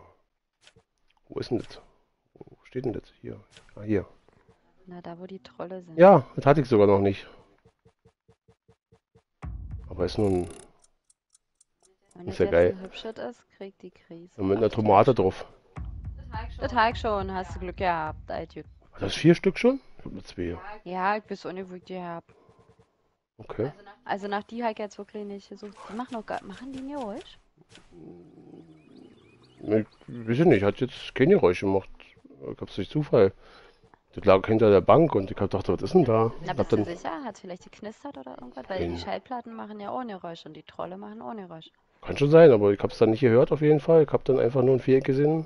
Wo ist denn das? Wo steht denn das? Hier. Ah, hier. Na, da wo die Trolle sind. Ja, das hatte ich sogar noch nicht. Aber ist nun Wenn Ist ja geil. hübsches ist, kriegt die Krise. mit einer Tomate drauf. Das Teig schon, hast du Glück gehabt. War das vier Stück schon? Ich hab nur zwei. Ja, ich bin ungewöhnt gehabt. Okay. Also nach die halt jetzt wirklich nicht gesucht. Die machen noch gar, machen die nicht ruhig? Ich weiß ich nicht, hat jetzt keine Geräusche gemacht. Ich hab's durch Zufall. Das lag hinter der Bank und ich hab gedacht, was ist denn da? Na, bist du sicher? Hat vielleicht geknistert oder irgendwas? Weil Nein. die Schallplatten machen ja ohne Geräusch und die Trolle machen ohne Geräusch. kann schon sein, aber ich hab's dann nicht gehört auf jeden Fall. Ich hab dann einfach nur ein Viereck gesehen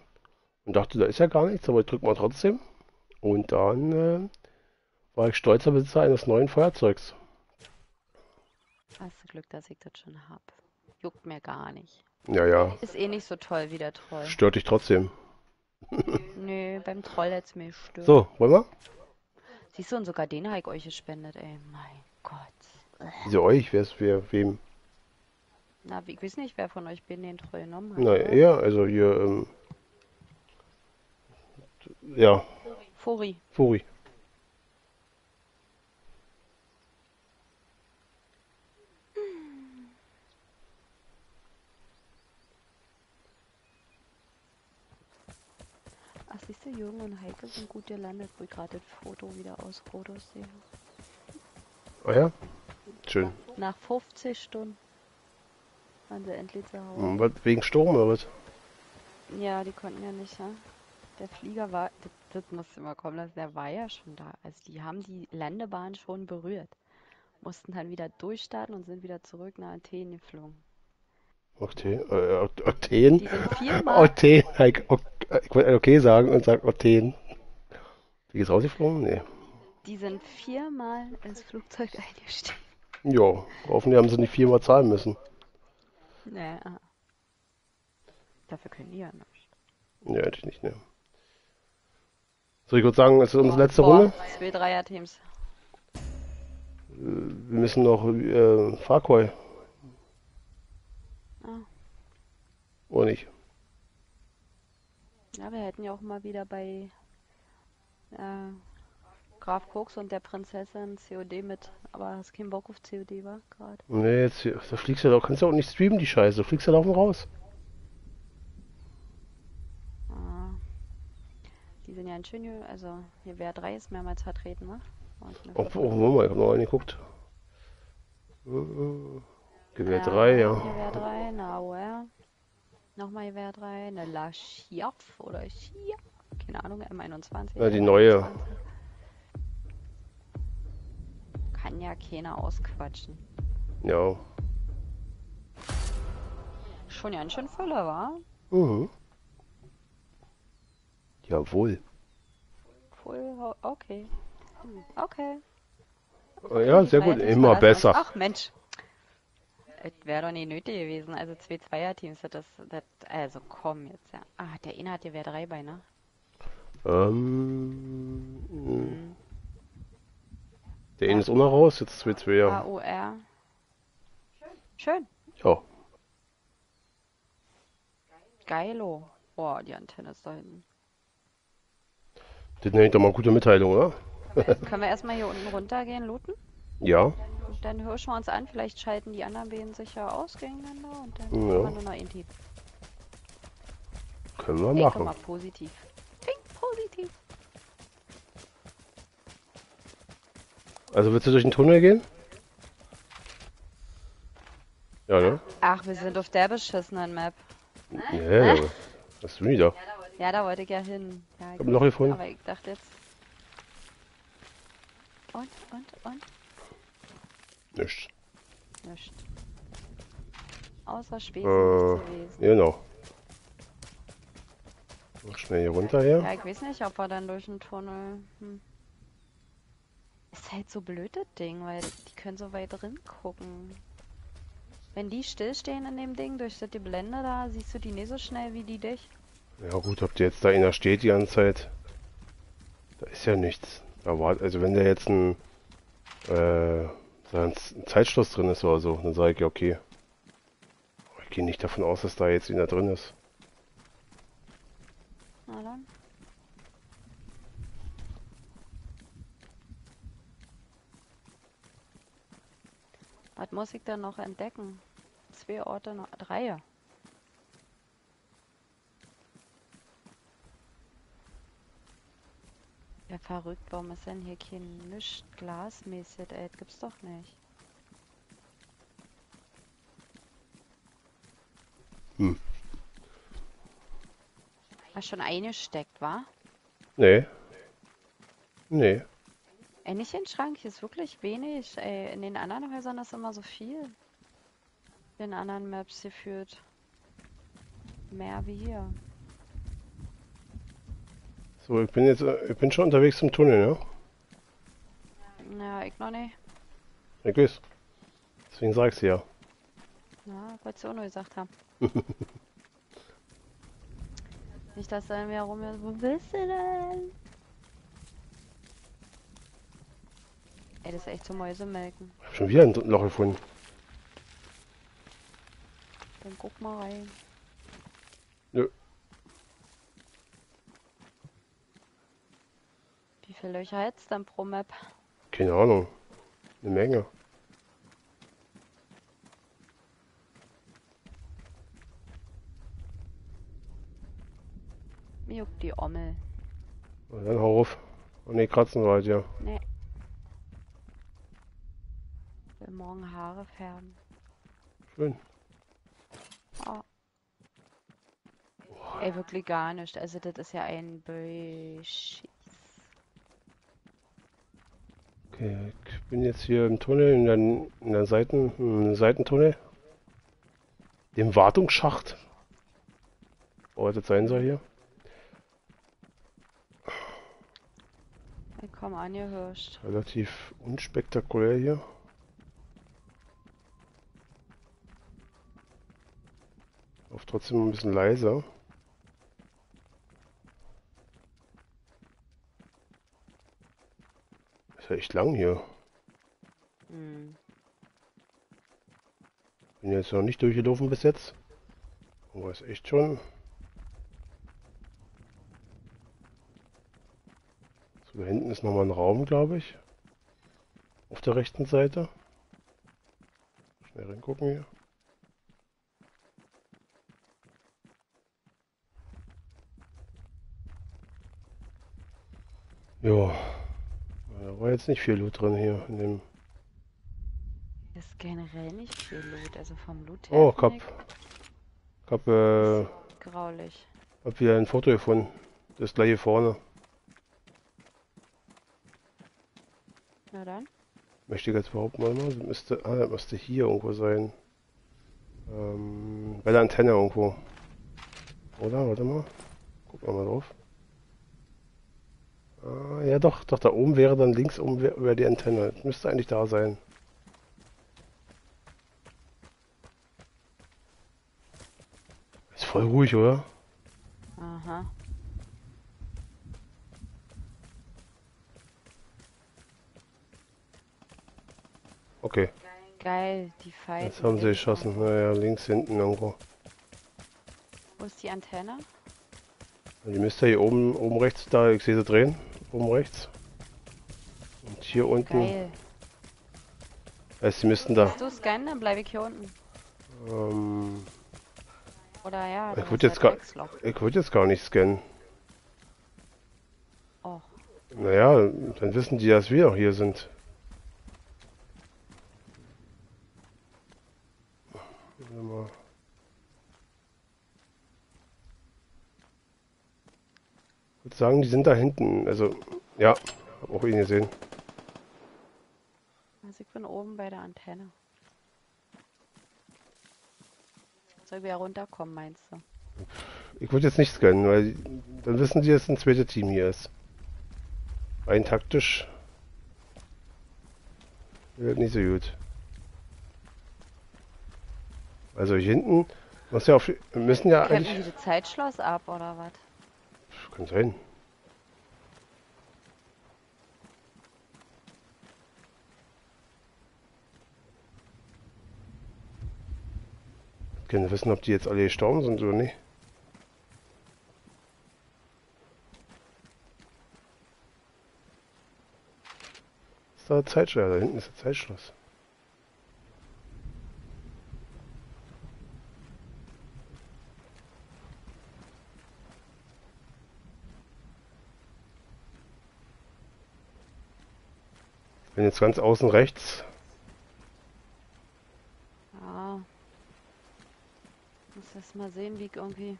und dachte, da ist ja gar nichts, aber ich drück mal trotzdem. Und dann äh, war ich stolzer Besitzer eines neuen Feuerzeugs. Hast du Glück, dass ich das schon hab. Juckt mir gar nicht. Ja, ja, Ist eh nicht so toll wie der Troll. stört dich trotzdem. Nö, beim Troll hätt's mir stört. So, wollen wir? Siehst du, und sogar den habe ich euch gespendet, ey. Mein Gott. Wieso euch? Wer ist wer, wem? Na, ich weiß nicht, wer von euch bin den Troll genommen hat. Na, oder? er, also hier, ähm, ja, Furi. Furi. Ach, siehst du, Jürgen und Heike sind gut gelandet, wo ich gerade das Foto wieder aus Rodos sehe. Ah ja? Schön. Nach 50 Stunden waren sie endlich zu Hause. Hm, was, wegen Sturm oder was? Ja, die konnten ja nicht, ja. Der Flieger war, das, das musste mal kommen lassen, der war ja schon da. Also die haben die Landebahn schon berührt. Mussten dann wieder durchstarten und sind wieder zurück nach Athen geflogen. Athen? Äh, At- Athen? Die sind viermal, Athen. Ok- ich wollte okay sagen und sag Athen. Wie geht's rausgeflogen? Nee. die sind viermal ins Flugzeug eingestiegen. Jo, hoffentlich haben sie nicht viermal zahlen müssen. Nee, ah. Dafür können die ja nicht. Nee, hätte ich nicht, ne. So, ich würde sagen, es ist unsere letzte Boah, Runde. Zwei Dreier-Teams. Wir müssen noch äh, Farquhar. Ah. Oder nicht? Ja, wir hätten ja auch mal wieder bei äh, Graf Koks und der Prinzessin COD mit, aber hast keinen Bock auf COD, war gerade. Nee, jetzt, da fliegst du ja doch, kannst du auch nicht streamen, die Scheiße. Du fliegst ja laufen raus. Ah. Die sind ja in schön, also hier wäre 3 ist mehrmals vertreten, ne? Oh, oh, Moment mal, ich hab noch einen geguckt. Gewehr 3, ja. Gewehr 3, eine AOR. Nochmal Gewehr 3, eine Laschiaf oder Chia. Keine Ahnung, M21. Ja, die neue. M21. Kann ja keiner ausquatschen. Ja. Schon ganz schön Fülle, war? Mhm. Jawohl. Full, okay. Okay. Ja, sehr gut. Immer besser. Ach Mensch. Es wäre doch nicht nötig gewesen. Also zwei Zweierteams, das, das, also komm jetzt, ja. Ah, der eine hat Gewehr 3 bei, ne? Ähm, Hm. der eine ist auch noch raus, jetzt 2-2, ja. AOR. Schön. Ja. Geilo. Boah, die Antenne ist da hinten. Das nenne ich doch mal gute Mitteilung, oder? Können wir erstmal hier unten runtergehen, looten? Ja. Und dann hirschen wir uns an. Vielleicht schalten die anderen beiden sich ja aus gegeneinander und dann Ja. machen wir nur noch ein Team. Können wir Ey, machen. mal, positiv. Pink, positiv. Also willst du durch den Tunnel gehen? Ja, ne? Ach, wir sind auf der beschissenen Map. Ja, ja. Was ist wieder? Ja, da wollte ich ja hin. Ja, Ich hab ein Loch gefunden. Aber ich dachte jetzt. Und, und, und? Nichts. Nichts. Außer Spesen Äh. Genau. Noch schnell hier runter hier. Ja, ich weiß nicht, ob wir dann durch den Tunnel. Hm. Ist halt so blöd, das Ding, weil die können so weit drin gucken. Wenn die stillstehen in dem Ding, durch die Blende da, siehst du die nicht so schnell wie die dich. Ja gut, ob der jetzt da einer steht die ganze Zeit. Da ist ja nichts. Da war, also wenn der jetzt ein, äh, ein Zeitschluss drin ist oder so, dann sage ich okay. Ich gehe nicht davon aus, dass da jetzt einer drin ist. Na dann. Was muss ich dann noch entdecken? Zwei Orte noch. Drei. Ja, verrückt, warum ist denn hier kein nichts glasmäßig, ey? Das gibt's doch nicht. Hm. Hast schon eingesteckt, wa? Nee. Nee. Ey, nicht in den Schrank, hier ist wirklich wenig. Ey, in den anderen Häusern ist immer so viel. In anderen Maps geführt. Mehr wie hier. So, ich bin jetzt, ich bin schon unterwegs zum Tunnel, ne? Ja, ich noch nicht. Ich weiß. Deswegen sag ich's ja. Ja, wolltest du auch nur gesagt haben. Nicht, dass er mir rum ist. Wo bist du denn? Ey, das ist echt zum Mäusemelken. Ich hab schon wieder ein Loch gefunden. Dann guck mal rein. Nö. Wie viele Löcher hättest du denn pro Map? Keine Ahnung. Eine Menge. Mir juckt die Ommel. Na dann hau auf. Und nee, kratzen wir halt, ja. Nee. Will morgen Haare färben. Schön. Oh. Ey, wirklich gar nicht. Also das ist ja ein Beschiss. Okay, ich bin jetzt hier im Tunnel, in der, in der Seiten, im Seitentunnel. Dem Wartungsschacht. Wo das sein soll hier. Komm angehirscht. Relativ unspektakulär hier. Auf trotzdem ein bisschen leiser. Ja echt lang hier. Hm. Bin jetzt noch nicht durchgelaufen bis jetzt. Aber ist echt schon. So, da hinten ist nochmal ein Raum, glaube ich. Auf der rechten Seite. Schnell reingucken hier. Ja. Da war jetzt nicht viel Loot drin hier in dem. Das ist generell nicht viel Loot. Also vom Loot her. Oh, Kap. Ich hab, äh, ich Graulich. hab wieder ein Foto gefunden. Das gleiche vorne. Na dann. Möchte ich jetzt behaupten, warte mal, das müsste, ah, das müsste hier irgendwo sein. Ähm, bei der Antenne irgendwo. Oder? Warte mal. Gucken wir mal drauf. Ah, ja doch, doch, da oben wäre dann links oben über die Antenne. Das müsste eigentlich da sein. Ist voll ruhig, oder? Aha. Okay, Geil, die Fight. jetzt haben sie geschossen. Naja, links hinten irgendwo. Wo ist die Antenne? Die müsste hier oben, oben rechts, da, ich sehe sie drehen. Oben rechts. Und hier unten. Geil. Also, sie müssten da. Willst du scannen, dann bleibe ich hier unten. Ähm, Oder ja, Ich würd ist jetzt gar- ich würde jetzt gar nicht scannen. Och, Naja, dann wissen die, dass wir auch hier sind. Warte mal. Ich würde sagen, die sind da hinten. Also, ja, auch ihn gesehen. also ich bin oben bei der Antenne. Soll wieder runterkommen, meinst du? Ich würde jetzt nicht scannen, weil dann wissen die, dass ein zweites Team hier ist. Rein taktisch. Wird nicht so gut. Also hier hinten muss ja auf, müssen ja Kämpfen eigentlich. die das Zeitschloss ab, oder was? Kann sein. Können wissen, ob die jetzt alle gestorben sind oder nicht. Ist da Zeitschloss? Da hinten ist der Zeitschloss. Bin jetzt ganz außen rechts. Ja. Muss erst mal sehen, wie ich irgendwie.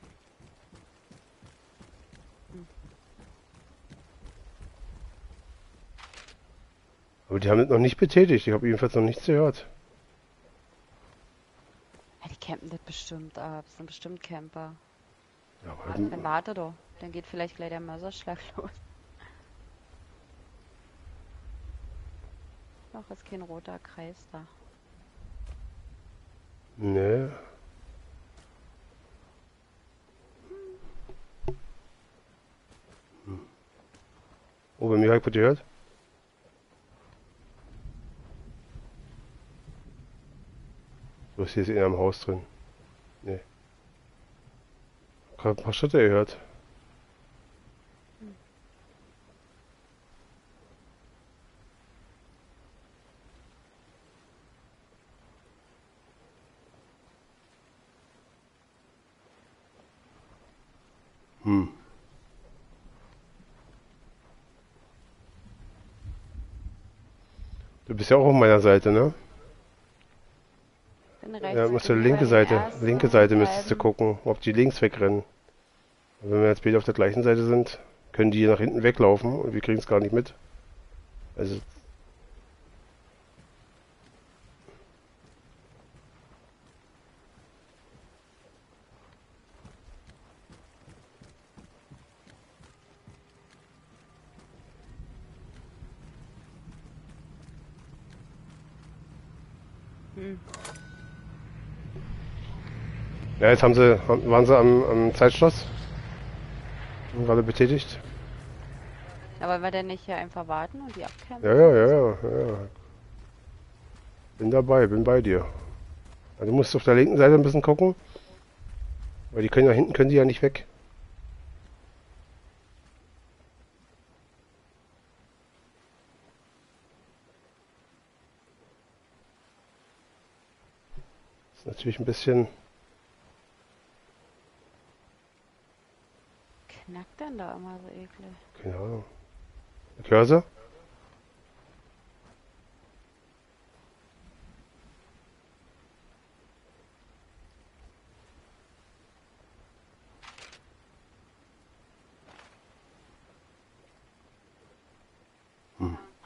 Aber die haben das noch nicht betätigt. Ich habe jedenfalls noch nichts gehört. Ja, die campen das bestimmt ab. Das sind bestimmt Camper. Ja, aber Warte, Dann warte doch. Dann geht vielleicht gleich der Mörserschlag los. Noch ist kein roter Kreis da. Nee. Hm. Oh, bei mir habe ich gehört. So hier ist einer im Haus drin. Nee. Ich hab ein paar Schritte gehört. Bist ja auch auf meiner Seite, ne? Ja, musst du linke Seite, linke Seite müsstest du gucken, ob die links wegrennen. Und wenn wir jetzt beide auf der gleichen Seite sind, können die nach hinten weglaufen und wir kriegen es gar nicht mit. Also, ja, jetzt haben sie, waren sie am, am Zeitschloss. Gerade betätigt. Ja, wollen wir denn nicht hier einfach warten und die abcampen? Ja, ja, ja, ja, ja. Bin dabei, bin bei dir. Also du musst auf der linken Seite ein bisschen gucken. Weil die können ja hinten können die ja nicht weg. ist natürlich ein bisschen. Knackt denn da immer so eklig? Keine Ahnung. Cursor?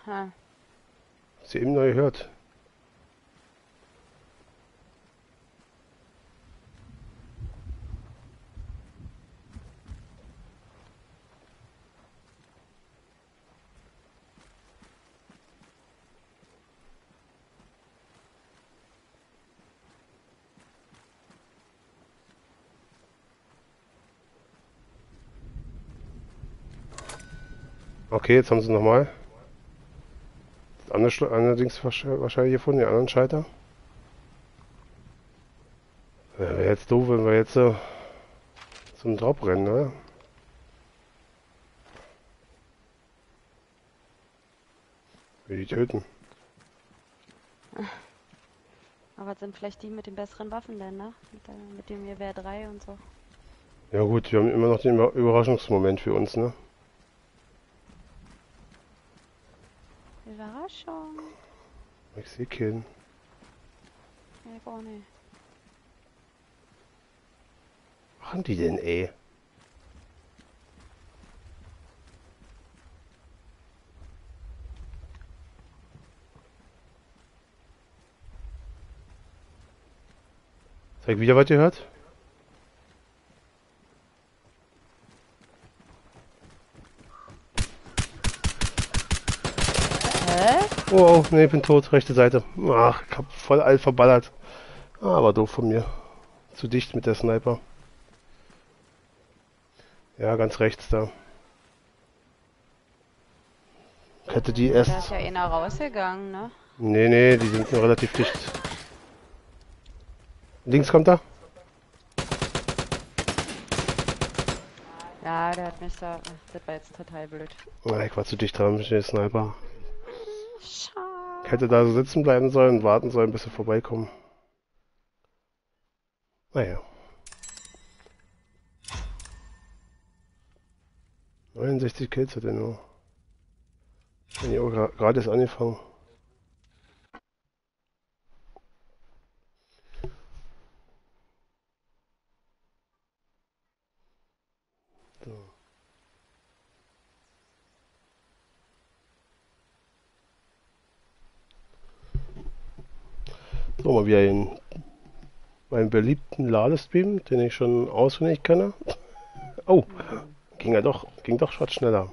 Ha. Hast du eben neu gehört? Okay, jetzt haben sie nochmal. Andere, allerdings wahrscheinlich gefunden, den anderen Scheiter. Ja, Wäre jetzt doof, wenn wir jetzt so zum Drop rennen, oder? Will die töten. Aber es sind vielleicht die mit den besseren Waffen denn, ne? Mit, der, mit dem Gewehr 3 und so. Ja gut, wir haben immer noch den Über- Überraschungsmoment für uns, ne? Überraschung. Ich sehe keinen. Auch nicht. Was machen die denn, ey? Zeig wieder, was ihr hört? Hä? Nee, ich bin tot, rechte Seite. Ach, ich hab voll alt verballert. Ah, aber doof von mir. Zu dicht mit der Sniper. Ja, ganz rechts da. Ich hätte die Da ist erst. ja einer rausgegangen, ne? Nee, nee, die sind nur relativ dicht. Links kommt er. Ja, der hat mich da. Das war jetzt total blöd. Ah, ich war zu dicht dran mit dem Sniper. Ich hätte da so sitzen bleiben sollen und warten sollen, bis sie vorbeikommen. Naja. 69 Kills hat er nur. Bin ich auch gerade erst angefangen. So, mal wieder in meinen beliebten Ladestream, den ich schon auswendig kenne. Oh, ging ja doch, ging doch schon schneller.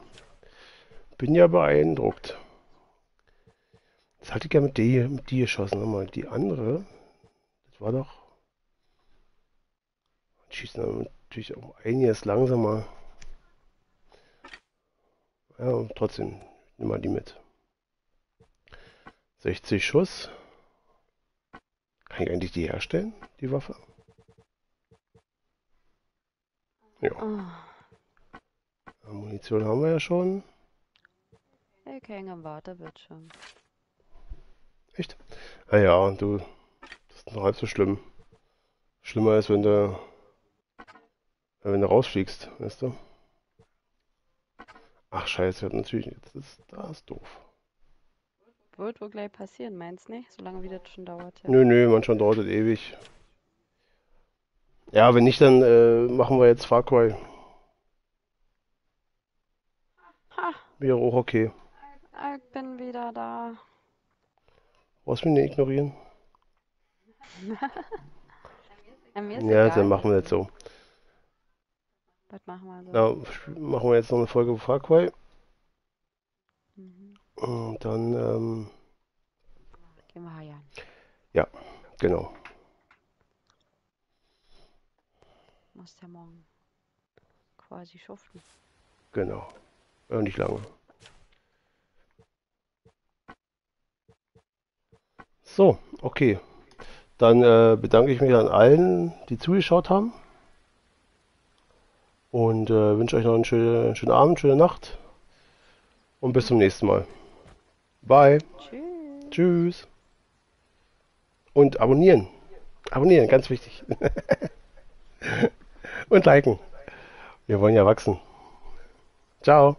Bin ja beeindruckt. Jetzt hatte ich ja mit die, mit die geschossen. Nochmal die andere. Das war doch. Schießen natürlich auch einiges langsamer. Ja, trotzdem, nimm mal die mit. 60 Schuss. Kann ich eigentlich die herstellen, die Waffe? Ja. Oh, Munition haben wir ja schon. ich hänge im Wartebildschirm. Echt? Naja, du, das ist noch halb so schlimm. Schlimmer ist, wenn du, wenn du rausfliegst, weißt du? Ach scheiße, natürlich, jetzt ist das doof. Wird wohl gleich passieren, meinst nicht? Solange wie das schon dauert. Ja. Nö, nö, manchmal dauert das ewig. Ja, wenn nicht, dann äh, machen wir jetzt Far Cry. Ha, Wäre auch okay. ich bin wieder da. Brauchst du mich nicht ignorieren? Ja, dann machen wir das so. Was machen wir so? Ja, machen wir jetzt noch eine Folge Far Cry. Mhm. Und dann, ähm, Gehen wir heiern. genau. Muss ja morgen quasi schuften. Genau. Ja, nicht lange. So, okay. Dann äh, bedanke ich mich an allen, die zugeschaut haben. Und äh, wünsche euch noch einen schönen, schönen Abend, schöne Nacht. Und bis zum nächsten Mal. Bye. Tschüss. Tschüss. Und abonnieren. Abonnieren, ganz wichtig. Und liken. Wir wollen ja wachsen. Ciao.